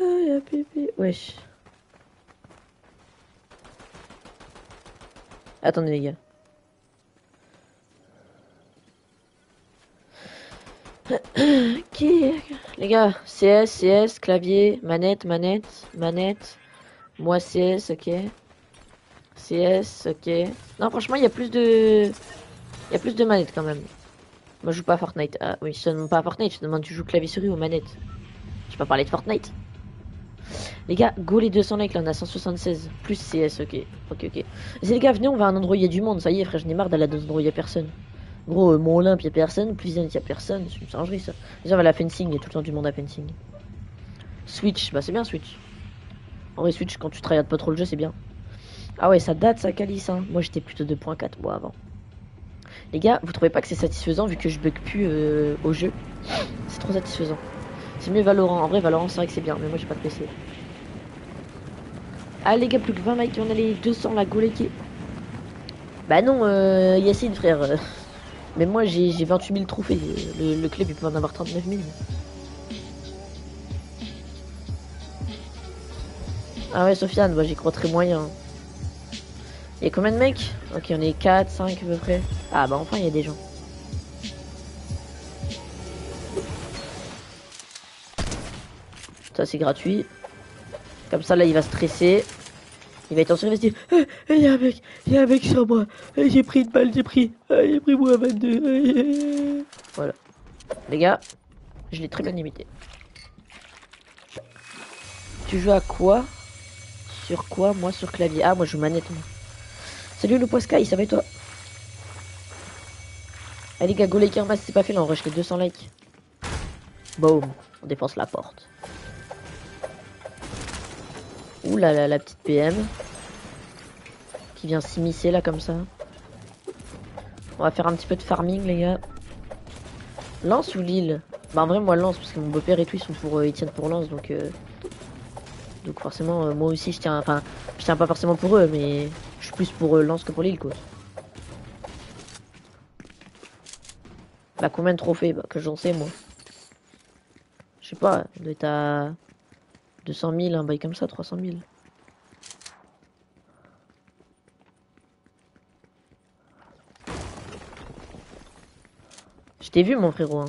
Ah, pipi. Wesh. Attendez, les gars. Qui Les gars, CS, CS, clavier, manette, manette, manette. Moi CS, ok. CS, ok. Non, franchement, il y a plus de... Il y a plus de manettes quand même. Moi, je joue pas à Fortnite. Ah oui, je demande pas à Fortnite, je te demande tu joues clavier souris ou manette? Je pas parler de Fortnite. Les gars, go les 200 likes, là on a 176. Plus CS, ok. Ok, ok. C'est les gars, venez, on va à un endroit il y a du monde. Ça y est, frère, je n'ai marre d'aller dans un endroit où il y a personne. Gros, euh, mon Olympe, il a personne. Plus il a personne. C'est une singerie, ça. Déjà, va la fencing. Il y a tout le temps du monde à fencing. Switch. Bah, c'est bien, Switch. En vrai, Switch, quand tu travailles pas trop le jeu, c'est bien. Ah ouais, ça date, ça calice. Hein. Moi, j'étais plutôt 2.4 moi avant. Les gars, vous trouvez pas que c'est satisfaisant vu que je bug plus euh, au jeu? C'est trop satisfaisant. C'est mieux Valorant. En vrai, Valorant, c'est vrai que c'est bien, mais moi, j'ai pas de PC. Ah, les gars, plus que 20 likes, on a les 200 la go Bah non, euh, Yacine, frère. Mais moi j'ai 28 000 trophées. Le, club il peut en avoir 39 000. Ah ouais Sofiane, moi j'y crois très moyen. Il y a combien de mecs? Ok on est 4, 5 à peu près. Ah bah enfin il y a des gens. Ça c'est gratuit. Comme ça là il va stresser. Il va être en survie, il se dire Il y a un mec, il y a un mec sur moi. J'ai pris une balle, j'ai pris. J'ai pris moi 22. Voilà. Les gars, je l'ai très bien imité. Tu joues à quoi? Sur quoi Moi sur clavier? Ah, moi je joue manette. Salut le Poiscaille, ça va et toi? Allez gars, go like en c'est pas fait là, on rush les 200 likes. Boom, on défonce la porte. Ouh là là, la petite PM. Qui vient s'immiscer là comme ça. On va faire un petit peu de farming les gars. Lance ou Lille? Bah en vrai moi Lance parce que mon beau-père et tout ils sont pour euh, ils tiennent pour Lance donc euh, donc forcément euh, moi aussi je tiens enfin je tiens pas forcément pour eux mais je suis plus pour Lance que pour Lille quoi. Bah combien de trophées? Bah que j'en sais moi. Je sais pas, il doit être à 200 000, un bail comme ça, 300 000. Je t'ai vu, mon frérot. Hein.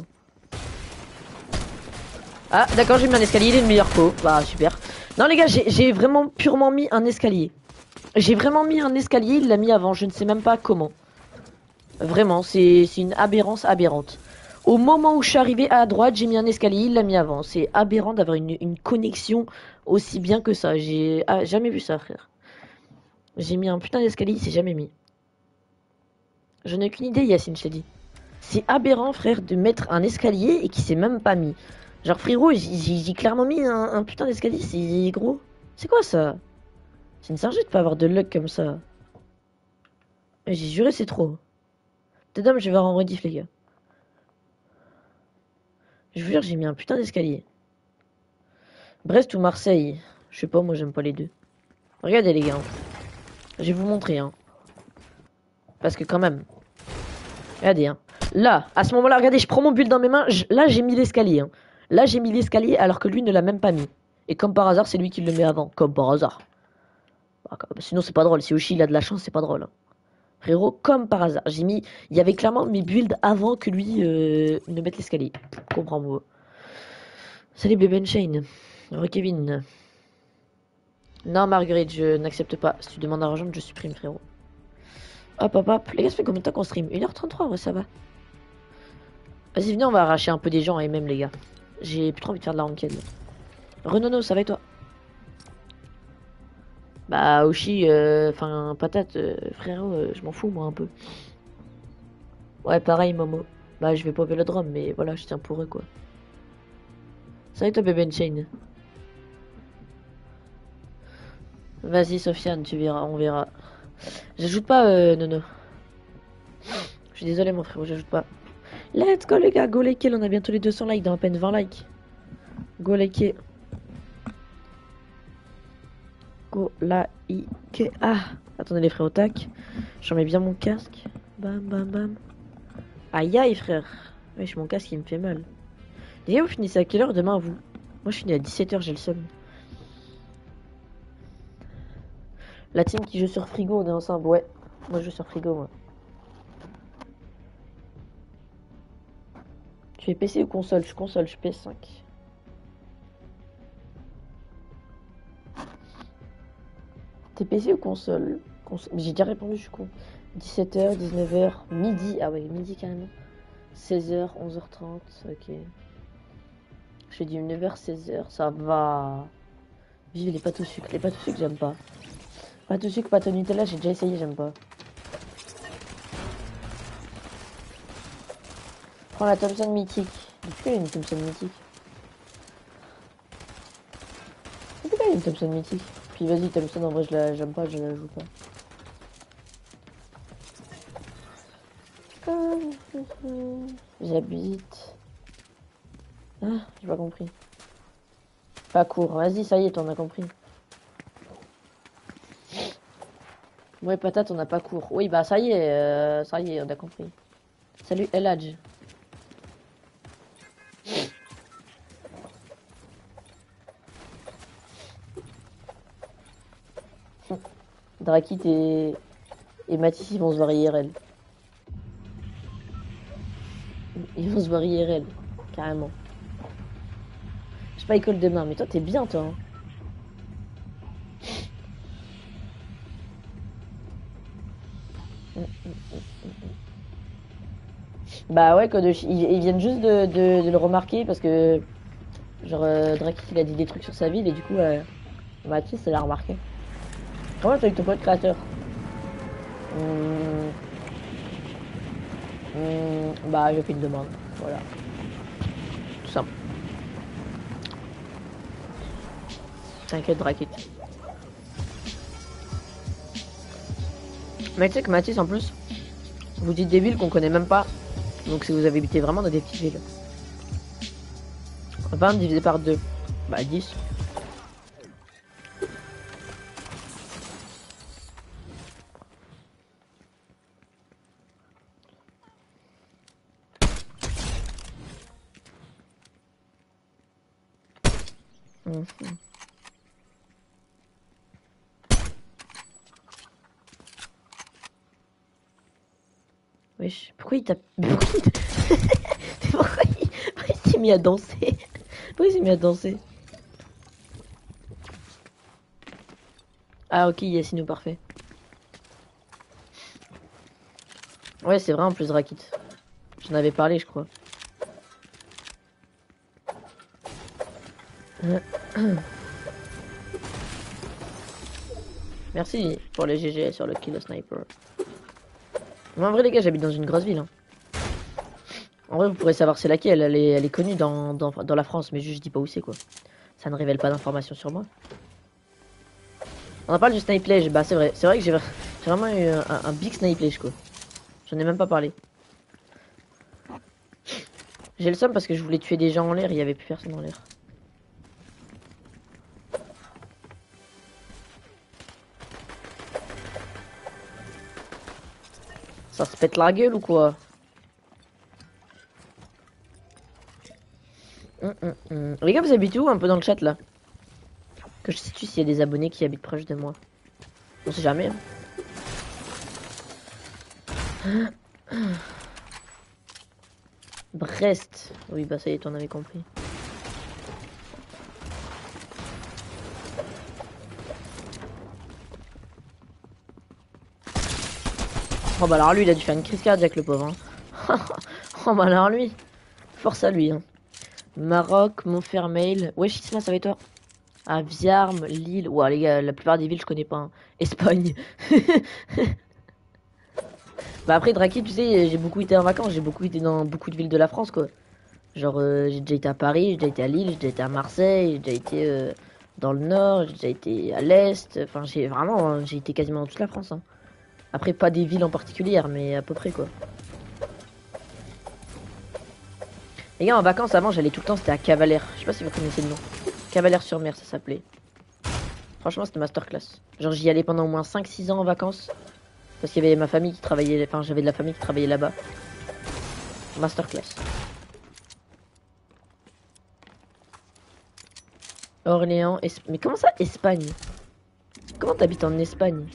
Ah, d'accord, j'ai mis un escalier, il est le meilleur co. Bah, super. Non, les gars, j'ai vraiment purement mis un escalier. J'ai vraiment mis un escalier, il l'a mis avant, je ne sais même pas comment. Vraiment, c'est une aberrance aberrante. Au moment où je suis arrivé à droite, j'ai mis un escalier, il l'a mis avant. C'est aberrant d'avoir une, connexion aussi bien que ça. J'ai ah, jamais vu ça, frère. J'ai mis un putain d'escalier, il s'est jamais mis. Je n'ai aucune idée, Yacine, je t'ai dit. C'est aberrant, frère, de mettre un escalier et qui s'est même pas mis. Genre, frérot, j'ai- clairement mis un, putain d'escalier, c'est gros. C'est quoi ça? C'est une singerie de pas avoir de luck comme ça. J'ai juré, c'est trop. Homme, je vais voir en rediff, les gars. Je vous jure, j'ai mis un putain d'escalier. Brest ou Marseille Je sais pas, moi j'aime pas les deux. Regardez, les gars. Je vais vous montrer, hein. Parce que quand même. Regardez, hein. Là, à ce moment-là, regardez, je prends mon bulle dans mes mains. Là, j'ai mis l'escalier. hein. Là, j'ai mis l'escalier alors que lui ne l'a même pas mis. Et comme par hasard, c'est lui qui le met avant. Comme par hasard. Bah, Sinon, c'est pas drôle. Si Oshi il a de la chance, c'est pas drôle. hein. Frérot, comme par hasard. J'ai mis. Il y avait clairement mes builds avant que lui euh, ne mette l'escalier. Comprends-moi. Salut Beben Shane. Re Kevin. Non, Marguerite, je n'accepte pas. Si tu demandes à rejoindre, je supprime, frérot. Hop, hop, hop. Les gars, ça fait combien de temps qu'on stream? 1h33, ouais, ça va. Vas-y, venez, on va arracher un peu des gens à MM, les gars. J'ai plus trop envie de faire de la ranked. Renono, ça va et toi? Bah, Oshi, euh, enfin, patate, euh, frérot, euh, je m'en fous, moi, un peu. Ouais, pareil, Momo. Bah, je vais pas au vélodrome, mais voilà, je tiens pour eux, quoi. Salut toi, bébé Chain. Vas-y, Sofiane, tu verras, on verra. J'ajoute pas, euh, Nono. Je suis désolé, mon frérot, j'ajoute pas. Let's go, les gars, go liker, on a bientôt les 200 likes dans à peine 20 likes. Go liker. Go liker. Ah, attendez, les frérots, tac. J'en mets bien mon casque. Bam, bam, bam. Aïe, aïe, frère. Wesh, mon casque, il me fait mal. Gars, vous finissez à quelle heure demain, vous? Moi, je finis à 17h, j'ai le seum. La team qui joue sur frigo, on est ensemble, ouais. Moi, je joue sur frigo, moi. Tu es PC ou console? Je console, je suis PS5. T'es PC ou console Cons- J'ai déjà répondu, je suis con. 17h, 19h, midi. Ah ouais, midi carrément. 16h, 11h30, ok. Je fais du 9h, 16h, ça va. Vive les pâtes au sucre. Les pâtes au sucre, j'aime pas. Pâtes au sucre, pâtes au Nutella, j'ai déjà essayé, j'aime pas. Prends la Thompson mythique. Il y a une Thompson mythique? Il y a une Thompson mythique Puis vas-y, Thompson, en vrai, je la j'aime pas, je la joue pas. J'habite. Ah, j'ai pas compris. Pas court. Vas-y, ça y est, t'en as compris. Ouais, patate, on n'a pas court. Oui, bah ça y est, euh, ça y est, on a compris. Salut, Eladj. Drakit et, et Mathis, ils vont se voir IRL. Ils vont se voir IRL, carrément. Je sais pas école demain, mais toi t'es bien toi. hein. Bah ouais, ils, viennent juste de, le remarquer parce que genre euh, il a dit des trucs sur sa ville et du coup euh, Mathis elle l'a remarqué. Comment avec ton pote créateur Hum, hum, Bah je fais une demande, voilà. Tout simple. T'inquiète Drakit. Mais tu sais que Mathis en plus, vous dites des villes qu'on connaît même pas. Donc si vous avez habité vraiment dans des petites villes. 20 divisé par 2. Bah 10. Wesh, pourquoi il tape... Pourquoi il tape... mis à danser Pourquoi il s'est mis à danser Ah ok, Yassine, parfait. Ouais, c'est vrai en plus, Rakit. J'en avais parlé, je crois. Merci pour les GG sur le kill sniper. En vrai, les gars, j'habite dans une grosse ville. Hein. En vrai, vous pourrez savoir c'est laquelle. Elle est, connue dans, la France, mais juste je dis pas où c'est quoi. Ça ne révèle pas d'informations sur moi. On en parle du snipe Bah, c'est vrai. C'est vrai que j'ai vraiment eu un, big snipe quoi. J'en ai même pas parlé. J'ai le somme parce que je voulais tuer des gens en l'air, il y avait plus personne en l'air. Ça se pète la gueule ou quoi hum, hum, hum. Les gars, vous habitez où un peu dans le chat là Que je situe s'il y a des abonnés qui habitent proche de moi. On sait jamais. Hein. Brest. Oui, bah ça y est, t'en avais compris. Oh bah alors lui, il a dû faire une crise cardiaque, le pauvre. Hein. oh bah alors lui, force à lui. Hein. Maroc, Montfermeil. Ouais, Chisma, ça va toi? Ah, Viarme, Lille. Ouah, les gars, la plupart des villes, je connais pas. Hein. Espagne. bah après, Draki, tu sais, j'ai beaucoup été en vacances. J'ai beaucoup été dans beaucoup de villes de la France, quoi. Genre, euh, j'ai déjà été à Paris, j'ai déjà été à Lille, j'ai déjà été à Marseille, j'ai déjà été euh, dans le Nord, j'ai déjà été à l'Est. Enfin, j'ai vraiment, hein, j'ai été quasiment dans toute la France. Après, pas des villes en particulier, mais à peu près quoi. Les gars, en vacances, avant, j'allais tout le temps, c'était à Cavalère. Je sais pas si vous connaissez le nom. Cavalère sur mer, ça s'appelait. Franchement, c'était masterclass. Genre, j'y allais pendant au moins 5-6 ans en vacances. Parce qu'il y avait ma famille qui travaillait, enfin, j'avais de la famille qui travaillait là-bas. Masterclass. Orléans, mais comment ça, Espagne? Comment t'habites en Espagne?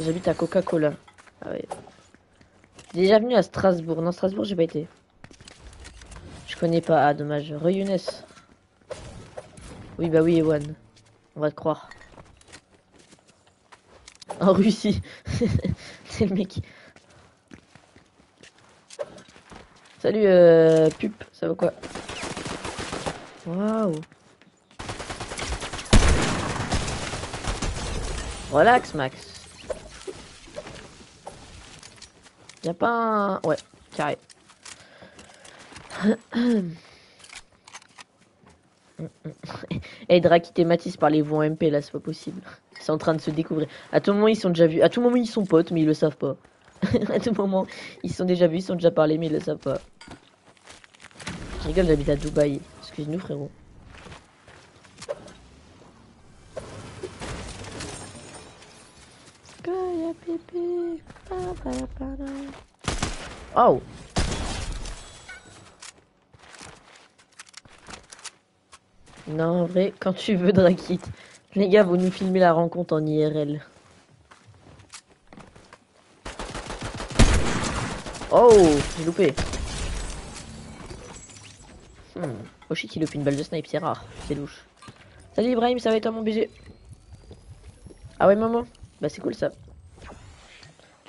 J'habite à Coca-Cola. Ah ouais. Déjà venu à Strasbourg. Non, Strasbourg, j'ai pas été. Je connais pas. Ah, dommage. Re Oui, bah oui, Ewan. On va te croire. En Russie. C'est le mec. Salut, euh, pup. Ça va quoi? Waouh. Relax, Max. Y'a pas un... Ouais, carré. Et Drakit et Matisse, parlez-vous en MP là, c'est pas possible. C'est en train de se découvrir. À tout moment, ils sont déjà vus. À tout moment, ils sont potes, mais ils le savent pas. à tout moment, ils sont déjà vus, ils sont déjà parlé, mais ils le savent pas. Je j'habite à Dubaï. Excuse-nous, frérot. Oh Non, en vrai, quand tu veux, Drakit. Les gars, vous nous filmez la rencontre en IRL. Oh J'ai loupé. Hmm. Oh shit, il loupe une balle de snipe, c'est rare. C'est louche. Salut Ibrahim, ça va être toi mon BG Ah ouais, maman? Bah c'est cool ça.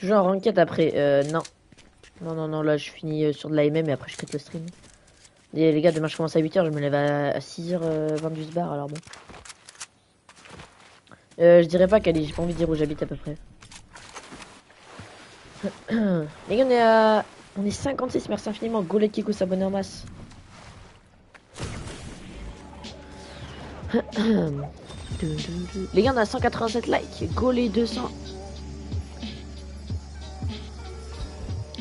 Toujours en ranked après. Euh, non. Non, non, non, là je finis euh, sur de l'AMM et après je quitte le stream. Et les gars, demain je commence à 8h, je me lève à 6h28 bar alors bon. Euh, je dirais pas qu'elle j'ai pas envie de dire où j'habite à peu près. les gars, on est à. On est 56, merci infiniment. Go les Kiko s'abonner en masse. les gars, on a 187 likes. Go les 200.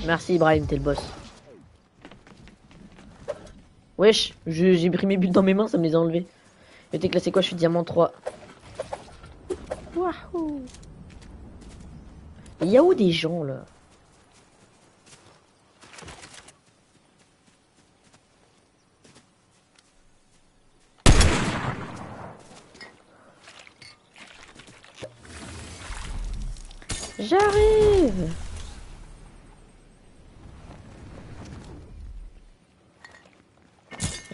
Merci Ibrahim, t'es le boss. Wesh, j'ai pris mes bulles dans mes mains, ça me les a enlevés. Et t'es classé quoi Je suis diamant 3. Wahoo Il y a où des gens là? J'arrive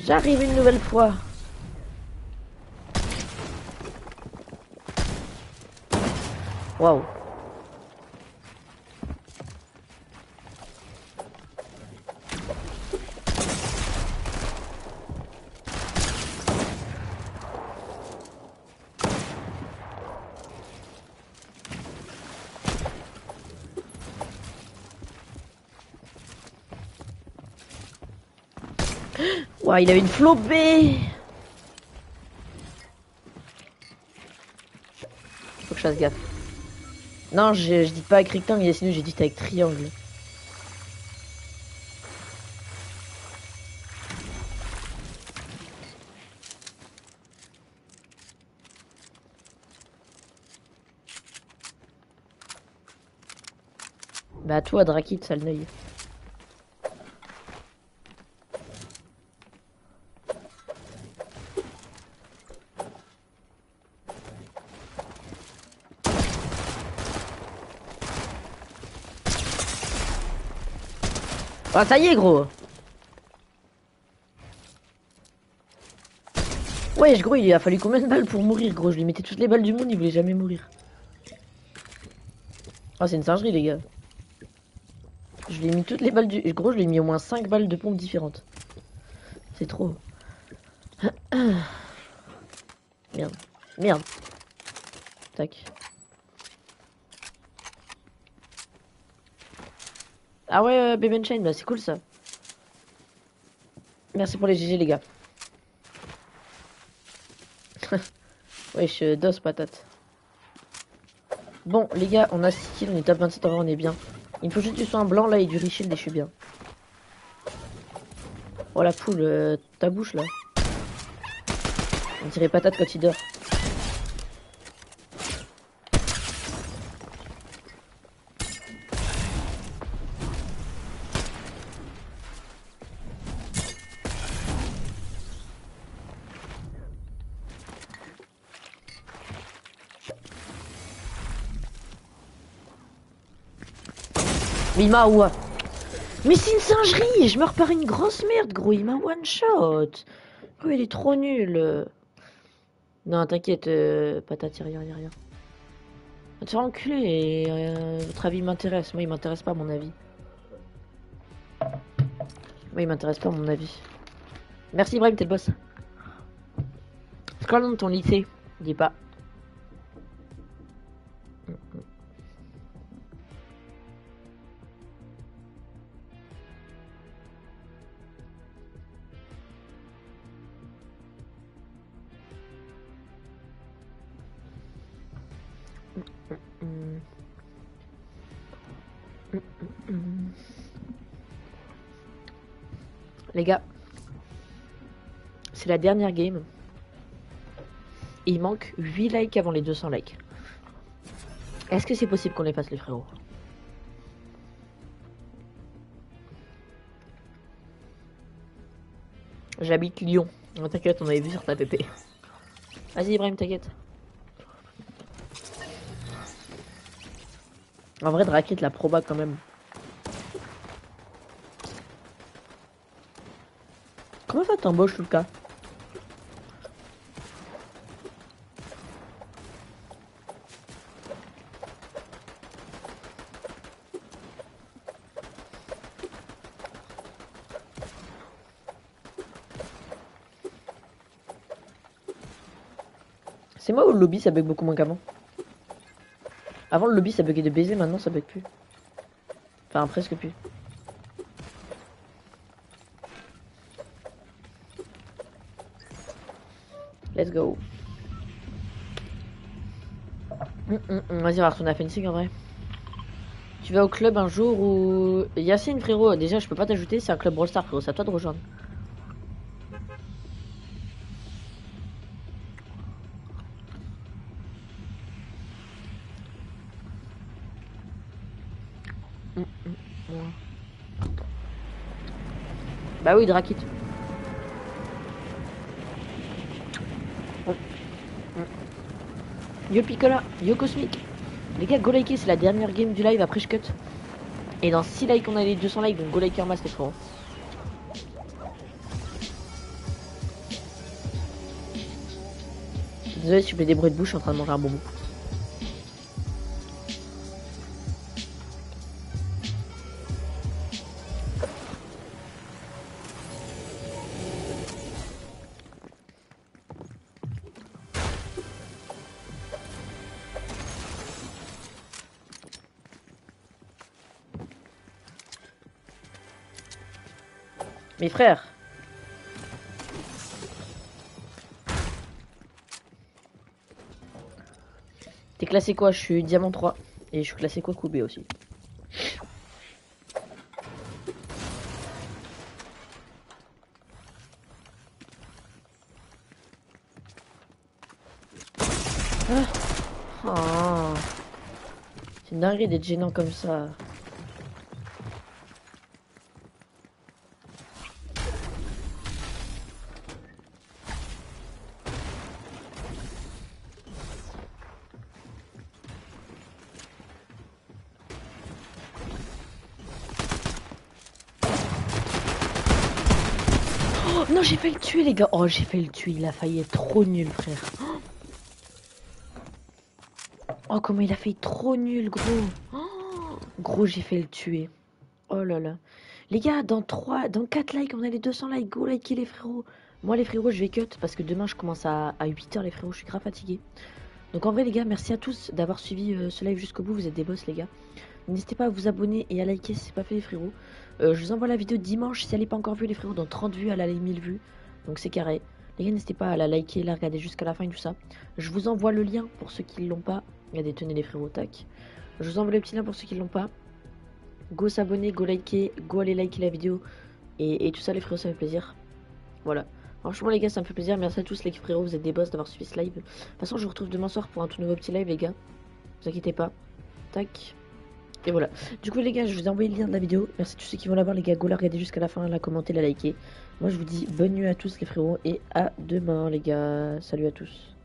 J'arrive une nouvelle fois. Waouh. Ouah, il avait une flopée Faut que je fasse gaffe. Non, je, je dis pas avec rectangle, sinon j'ai dit avec triangle. Bah toi, Drakit, sale neuil. Ah ça y est gros. Ouais gros il a fallu combien de balles pour mourir gros? Je lui mettais toutes les balles du monde il voulait jamais mourir. Ah c'est une singerie les gars. Je lui ai mis toutes les balles du... Gros je lui ai mis au moins 5 balles de pompe différentes. C'est trop. Merde. Merde. Tac Ah ouais, Baby Chain, bah c'est cool ça. Merci pour les GG les gars. Wesh, euh, dos patate. Bon, les gars, on a 6 kills, on est top 27 en on est bien. Il me faut juste du soin blanc là et du shield et je suis bien. Oh la poule, euh, ta bouche là. On dirait patate quand il dort. Mais il m'a Mais c'est une singerie Je meurs par une grosse merde, gros. Il m'a one shot. Oh, il est trop nul. Non, t'inquiète, euh, patate, rien, rien, rien. Va te faire enculer euh, votre avis m'intéresse. Moi, il m'intéresse pas, mon avis. Moi, il m'intéresse pas, mon avis. Merci, Ibrahim, t'es le boss. C'est quoi ton lycée? Dis pas. Les gars, c'est la dernière game. Il manque 8 likes avant les 200 likes. Est-ce que c'est possible qu'on les fasse les frérots? J'habite Lyon. t'inquiète, on avait vu sur ta PP. Vas-y Ibrahim, t'inquiète. En vrai, Drakit la proba quand même. Comment ça t'embauches, Lucas C'est moi ou le lobby ça bug beaucoup moins qu'avant Avant le lobby ça buguait de baiser, maintenant ça bug plus. Enfin presque plus. Let's go. Mm, mm, mm. Vas-y, on va retourner à Fencing en vrai. Tu vas au club un jour où. Yacine, frérot, déjà je peux pas t'ajouter, c'est un club Brawl Star, frérot, c'est à toi de rejoindre. Bah oui, Drakit. Yo Picola, Yo Cosmic. Les gars, go liker, c'est la dernière game du live après je cut. Et dans 6 likes, on a les 200 likes, donc go liker masse les frères. Désolé si je fais des bruits de bouche, je suis en train de manger un bonbon. Mes frères T'es classé quoi? Je suis diamant 3. Et je suis classé quoi? Koubé aussi. Ah. Oh. C'est une dinguerie d'être gênant comme ça. non, j'ai fait le tuer, les gars. Oh, j'ai fait le tuer. Il a failli être trop nul, frère. Oh, comment il a fait trop nul, gros. gros, j'ai fait le tuer. Oh là là. Les gars, dans 3, dans 4 likes, on a les 200 likes. Go liker les frérots. Moi, les frérots, je vais cut parce que demain, je commence à, 8h, les frérots. Je suis grave fatigué. Donc, en vrai, les gars, merci à tous d'avoir suivi euh, ce live jusqu'au bout. Vous êtes des boss, les gars. N'hésitez pas à vous abonner et à liker si c'est pas fait, les frérots. Euh, je vous envoie la vidéo dimanche si elle n'est pas encore vue, les frérots, dans 30 vues, elle a les 1000 vues. Donc c'est carré. Les gars, n'hésitez pas à la liker, la regarder jusqu'à la fin et tout ça. Je vous envoie le lien pour ceux qui l'ont pas. Regardez, tenez les frérots, tac. Je vous envoie le petit lien pour ceux qui l'ont pas. Go s'abonner, go liker, go aller liker la vidéo. Et, tout ça, les frérots, ça fait plaisir. Voilà. Franchement, les gars, ça me fait plaisir. Merci à tous, les frérots, vous êtes des boss d'avoir suivi ce live. De toute façon, je vous retrouve demain soir pour un tout nouveau petit live, les gars. Ne vous inquiétez pas. Tac. Et voilà. Du coup, les gars, je vous ai envoyé le lien de la vidéo. Merci à tous ceux qui vont la voir, les gars. Go la regarder jusqu'à la fin, la commenter, la liker. Moi, je vous dis bonne nuit à tous, les frérots. Et à demain, les gars. Salut à tous.